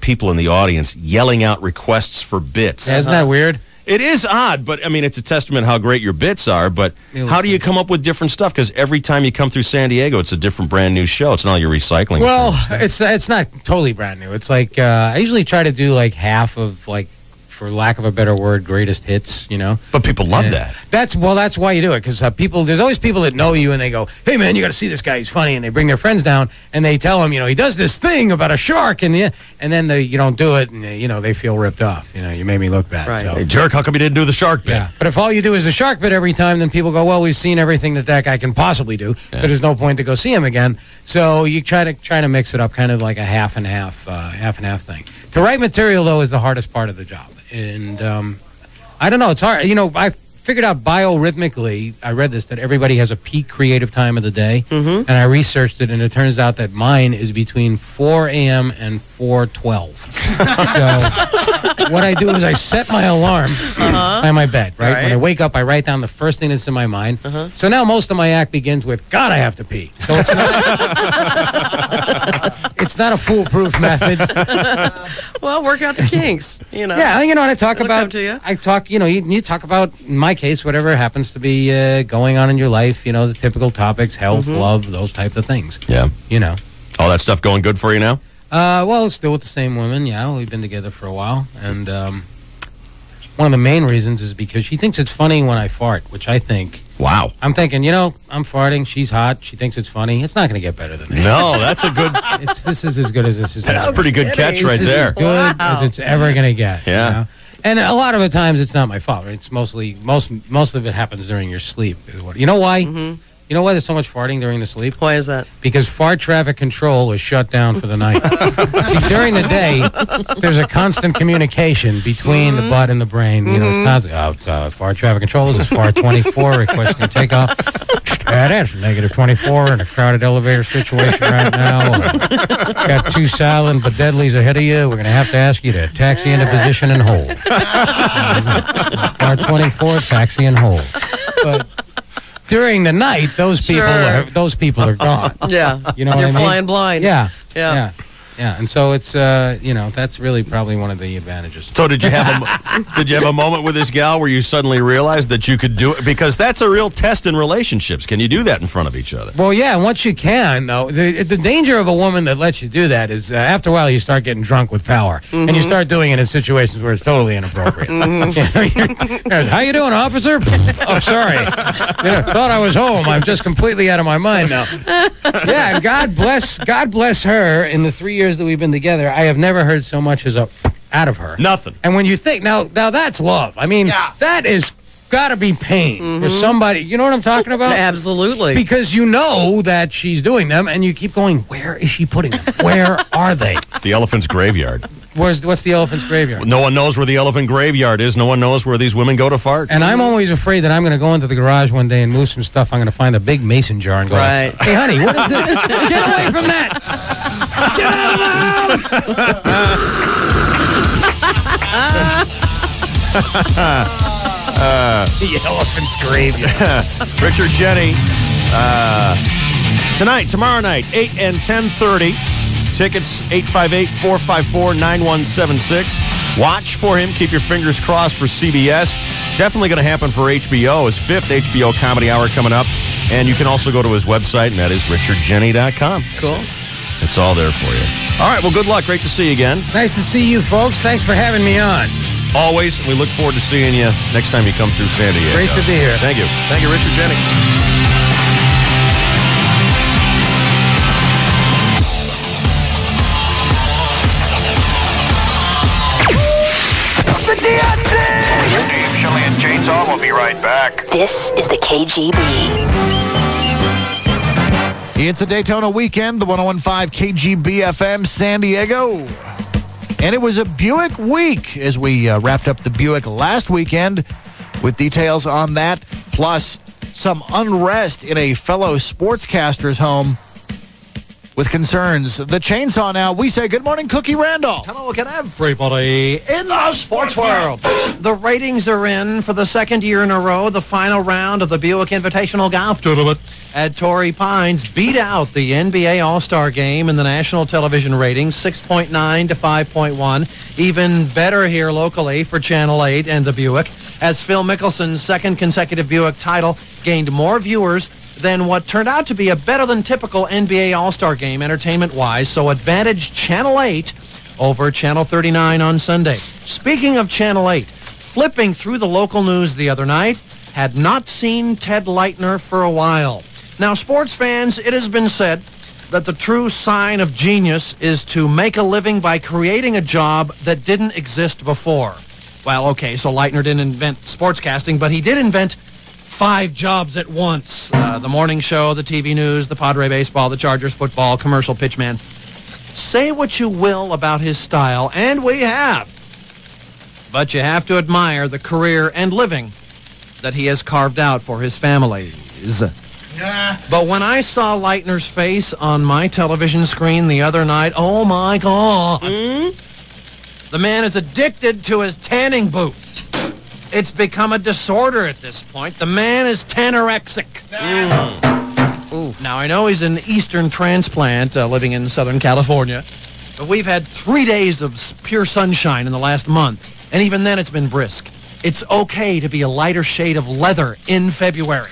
people in the audience yelling out requests for bits. Isn't that weird? It is odd, but I mean, it's a testament how great your bits are. But how do you come up with different stuff? Because every time you come through San Diego, it's a different brand new show. It's not like you're recycling. Well, it's it's not totally brand new. It's like uh, I usually try to do like half of like, for lack of a better word, greatest hits. You know. But people love Yeah. that. That's well. That's why you do it because uh, people. There's always people that know you and they go, "Hey man, you got to see this guy. He's funny." And they bring their friends down and they tell him, you know, he does this thing about a shark and yeah, and then they, you don't do it and you know they feel ripped off. You know, you made me look bad. Right. So. Hey, jerk, how come you didn't do the shark bit? Yeah, but if all you do is the shark bit every time, then people go, "Well, we've seen everything that that guy can possibly do, so there's no point to go see him again." So you try to try to mix it up, kind of like a half and half, uh, half and half thing. To write material though is the hardest part of the job, and um, I don't know, it's hard. You know, I figured out biorhythmically. I read this that everybody has a peak creative time of the day, Mm-hmm. and I researched it, and it turns out that mine is between 4 a.m. and 4:12. (laughs) so what I do is I set my alarm Uh-huh. by my bed. Right? Right. when I wake up, I write down the first thing that's in my mind. Uh-huh. So now most of my act begins with "God, I have to pee." So it's not. (laughs) it's not a foolproof method. (laughs) well, work out the kinks. You know. Yeah, you know what I talk It'll about. to you. I talk, you know, you, you talk about, in my case, whatever happens to be uh, going on in your life. You know, the typical topics: health, Mm-hmm. love, those type of things. Yeah. You know. All that stuff going good for you now? Uh, well, still with the same woman. Yeah, we've been together for a while, and um, one of the main reasons is because she thinks it's funny when I fart, which I think. Wow. I'm thinking, you know, I'm farting. She's hot. She thinks it's funny. It's not going to get better than that. No, that's a good. (laughs) It's this is as good as this is. That's ever. a pretty good catch right is there. As good as it's ever going to get. you Yeah. know? And a lot of the times it's not my fault. It's mostly most most of it happens during your sleep. You know why? Mm-hmm. You know why there's so much farting during the sleep? Why is that? Because fart traffic control is shut down for the night. (laughs) See, during the day, there's a constant communication between the mm-hmm. butt and the brain. You know, it's mm-hmm. constant. Oh, uh, uh, fart traffic control this is fart 24 requesting takeoff. Yeah, that's negative 24 in a crowded elevator situation right now. Got two silent but deadlies ahead of you. We're going to have to ask you to taxi into position and hold. (laughs) Fart 24, taxi and hold. But during the night, those people Sure. are those people are gone. (laughs) Yeah. You know what You're I mean? flying blind. Yeah. Yeah. Yeah. Yeah. And so it's uh, you know, that's really probably one of the advantages. So did you have a (laughs) did you have a moment with this gal where you suddenly realized that you could do it? Because that's a real test in relationships. Can you do that in front of each other? Well, yeah, once you can, though, the, the danger of a woman that lets you do that is uh, after a while you start getting drunk with power, and you Mhm. start doing it in situations where it's totally inappropriate. Mm-hmm. (laughs) How you doing, officer? (laughs) oh, sorry. You know, thought I was home. I'm just completely out of my mind now. Yeah, God bless, God bless her. In the three years that we've been together, I have never heard so much as a out of her. Nothing. And when you think now, now that's love. I mean, that is got to be pain for mm-hmm. somebody. You know what I'm talking about? (laughs) Absolutely. Because you know that she's doing them, and you keep going. Where is she putting them? Where are they? It's the elephant's graveyard. Where's what's the elephant's graveyard? No one knows where the elephant graveyard is. No one knows where these women go to fart. And I'm always afraid that I'm going to go into the garage one day and move some stuff. I'm going to find a big mason jar and go, Right. "Hey, honey, what is this? (laughs) Get away from that! Get out of the Uh, (laughs) the elephant's graveyard. (laughs) Richard Jeni. Uh, tonight, tomorrow night, 8 and 10.30. Tickets, 858-454-9176. Watch for him. Keep your fingers crossed for CBS. Definitely going to happen for HBO. His fifth HBO Comedy Hour coming up. And you can also go to his website, and that is richardjeni.com. Cool. It's all there for you. All right, well, good luck. Great to see you again. Nice to see you, folks. Thanks for having me on. Always. We look forward to seeing you next time you come through San Diego. Great to be here. Thank you. Thank you, Richard Jeni. And Chainsaw will be right back. This is the KGB. It's a Daytona weekend, the 1015 KGB FM San Diego. And it was a Buick week as we uh, wrapped up the Buick last weekend with details on that, plus some unrest in a fellow sportscaster's home with concerns. The chainsaw now. We say good morning, Cookie Randolph. Hello again, everybody in the sports world. The ratings are in for the second year in a row. The final round of the Buick Invitational Golf Tournament at Torrey Pines beat out the NBA All-Star Game in the national television ratings, 6.9 to 5.1. Even better here locally for Channel 8 and the Buick, as Phil Mickelson's second consecutive Buick title gained more viewers than what turned out to be a better than typical NBA All Star game entertainment wise. So, advantage Channel 8 over Channel 39 on Sunday. Speaking of Channel 8, flipping through the local news the other night, had not seen Ted Leitner for a while. Now, sports fans, it has been said that the true sign of genius is to make a living by creating a job that didn't exist before. Well, okay, so Leitner didn't invent sportscasting, but he did invent five jobs at once uh, the morning show, the TV news, the Padre baseball, the Chargers football, commercial pitchman. Say what you will about his style, and we have. But you have to admire the career and living that he has carved out for his families. But when I saw Leitner's face on my television screen the other night, oh my God. The man is addicted to his tanning booth. It's become a disorder at this point. The man is tanorexic. Now, I know he's an Eastern transplant uh, living in Southern California, but we've had three days of pure sunshine in the last month, and even then it's been brisk. It's okay to be a lighter shade of leather in February.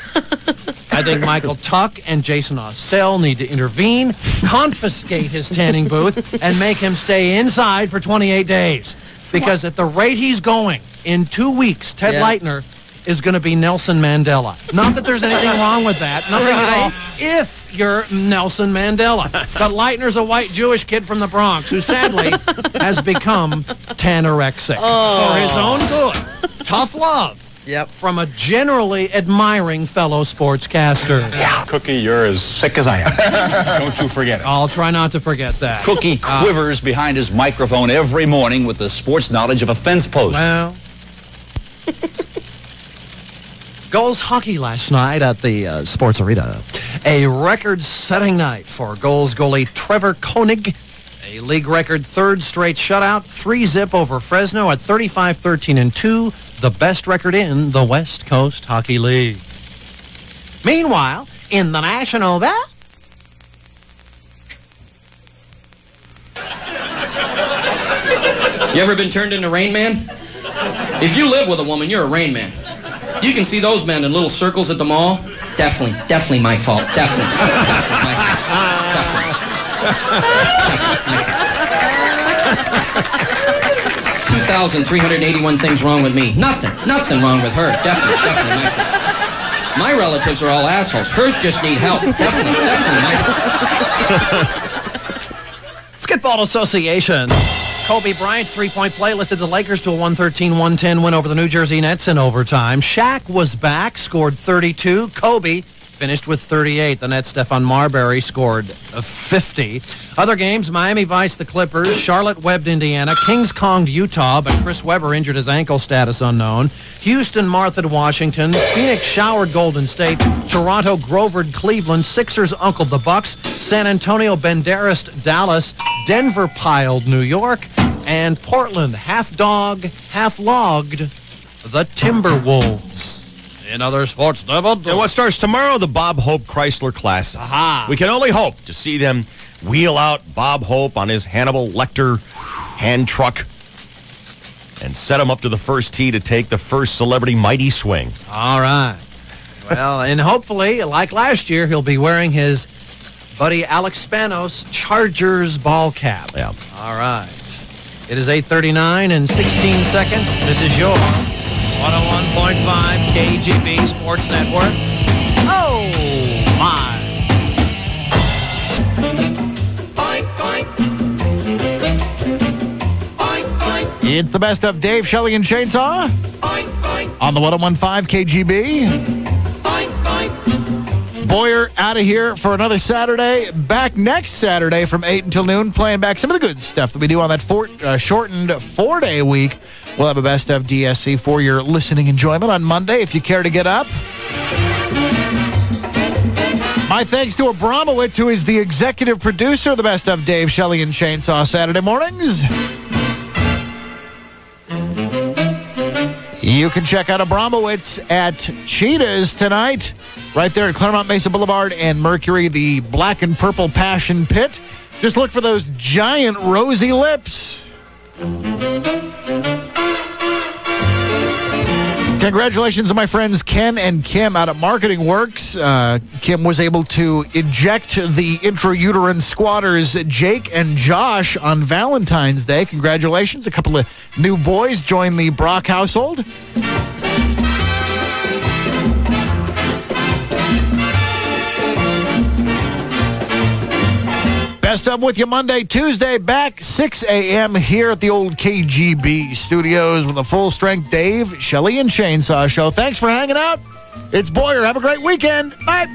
I think Michael Tuck and Jason Ostell need to intervene, confiscate his tanning booth, and make him stay inside for 28 days. Because at the rate he's going, in two weeks, Ted Yeah. Leitner is going to be Nelson Mandela. Not that there's anything (laughs) wrong with that. Nothing at all. If you're Nelson Mandela. But Leitner's a white Jewish kid from the Bronx who sadly (laughs) has become tanorexic. For his own good. Tough love. Yep. From a generally admiring fellow sportscaster. Yeah. Cookie, you're as sick as I am. (laughs) Don't you forget it. I'll try not to forget that. Cookie Uh, quivers behind his microphone every morning with the sports knowledge of a fence post. Well. (laughs) Gulls hockey last night at the uh, Sports Arena. A record-setting night for Gulls goalie Trevor Koenig. A league record third straight shutout, three zip over Fresno at 35-13 and 2, the best record in the West Coast Hockey League. Meanwhile, in the National Bell, You ever been turned into Rain Man? If you live with a woman, you're a Rain Man. You can see those men in little circles at the mall. Definitely, definitely my fault. Definitely, definitely my fault. Definitely. Definitely my fault. 2,381 things wrong with me. Nothing, nothing wrong with her. Definitely, definitely my fault. My relatives are all assholes. Hers just need help. Definitely, definitely my fault. Skitball Association. Kobe Bryant's three-point play lifted the Lakers to a 113-110 win over the New Jersey Nets in overtime. Shaq was back, scored 32. Kobe finished with 38. The Nets' Stephon Marbury scored uh, 50. Other games, Miami Vice the Clippers, Charlotte webbed Indiana, Kings Konged Utah, but Chris Webber injured his ankle status unknown. Houston Martha Washington, Phoenix showered Golden State, Toronto Grovered Cleveland, Sixers unkled the Bucks, San Antonio Banderas Dallas, Denver piled New York, and Portland half dog, half logged the Timberwolves. In other sports, David. And what starts tomorrow? The Bob Hope Chrysler Classic. Aha. We can only hope to see them wheel out Bob Hope on his Hannibal Lecter hand truck and set him up to the first tee to take the first celebrity mighty swing. All right. Well, and hopefully, like last year, he'll be wearing his buddy Alex Spanos Chargers ball cap. Yeah. All right. It is 8:39 and 16 seconds. This is your 101.5 KGB Sports Network. Oh my! It's the best of Dave, Shelly, and Chainsaw on the 1015 KGB. Boyer out of here for another Saturday. Back next Saturday from 8 until noon, playing back some of the good stuff that we do on that four, uh, shortened four day week. We'll have a best of DSC for your listening enjoyment on Monday if you care to get up. My thanks to Abramowitz, who is the executive producer of the best of Dave Shelly and Chainsaw Saturday mornings. You can check out Abramowitz at Cheetahs tonight, right there at Clairemont Mesa Boulevard and Mercury, the black and purple passion pit. Just look for those giant rosy lips. Congratulations to my friends Ken and Kim out at Marketing Works. Uh, Kim was able to eject the intrauterine squatters Jake and Josh on Valentine's Day. Congratulations. A couple of new boys joined the Brock household. Messed Up with you Monday, Tuesday, back 6 a.m. here at the old KGB studios with a full strength Dave, Shelly, and Chainsaw Show. Thanks for hanging out. It's Boyer. Have a great weekend. Bye.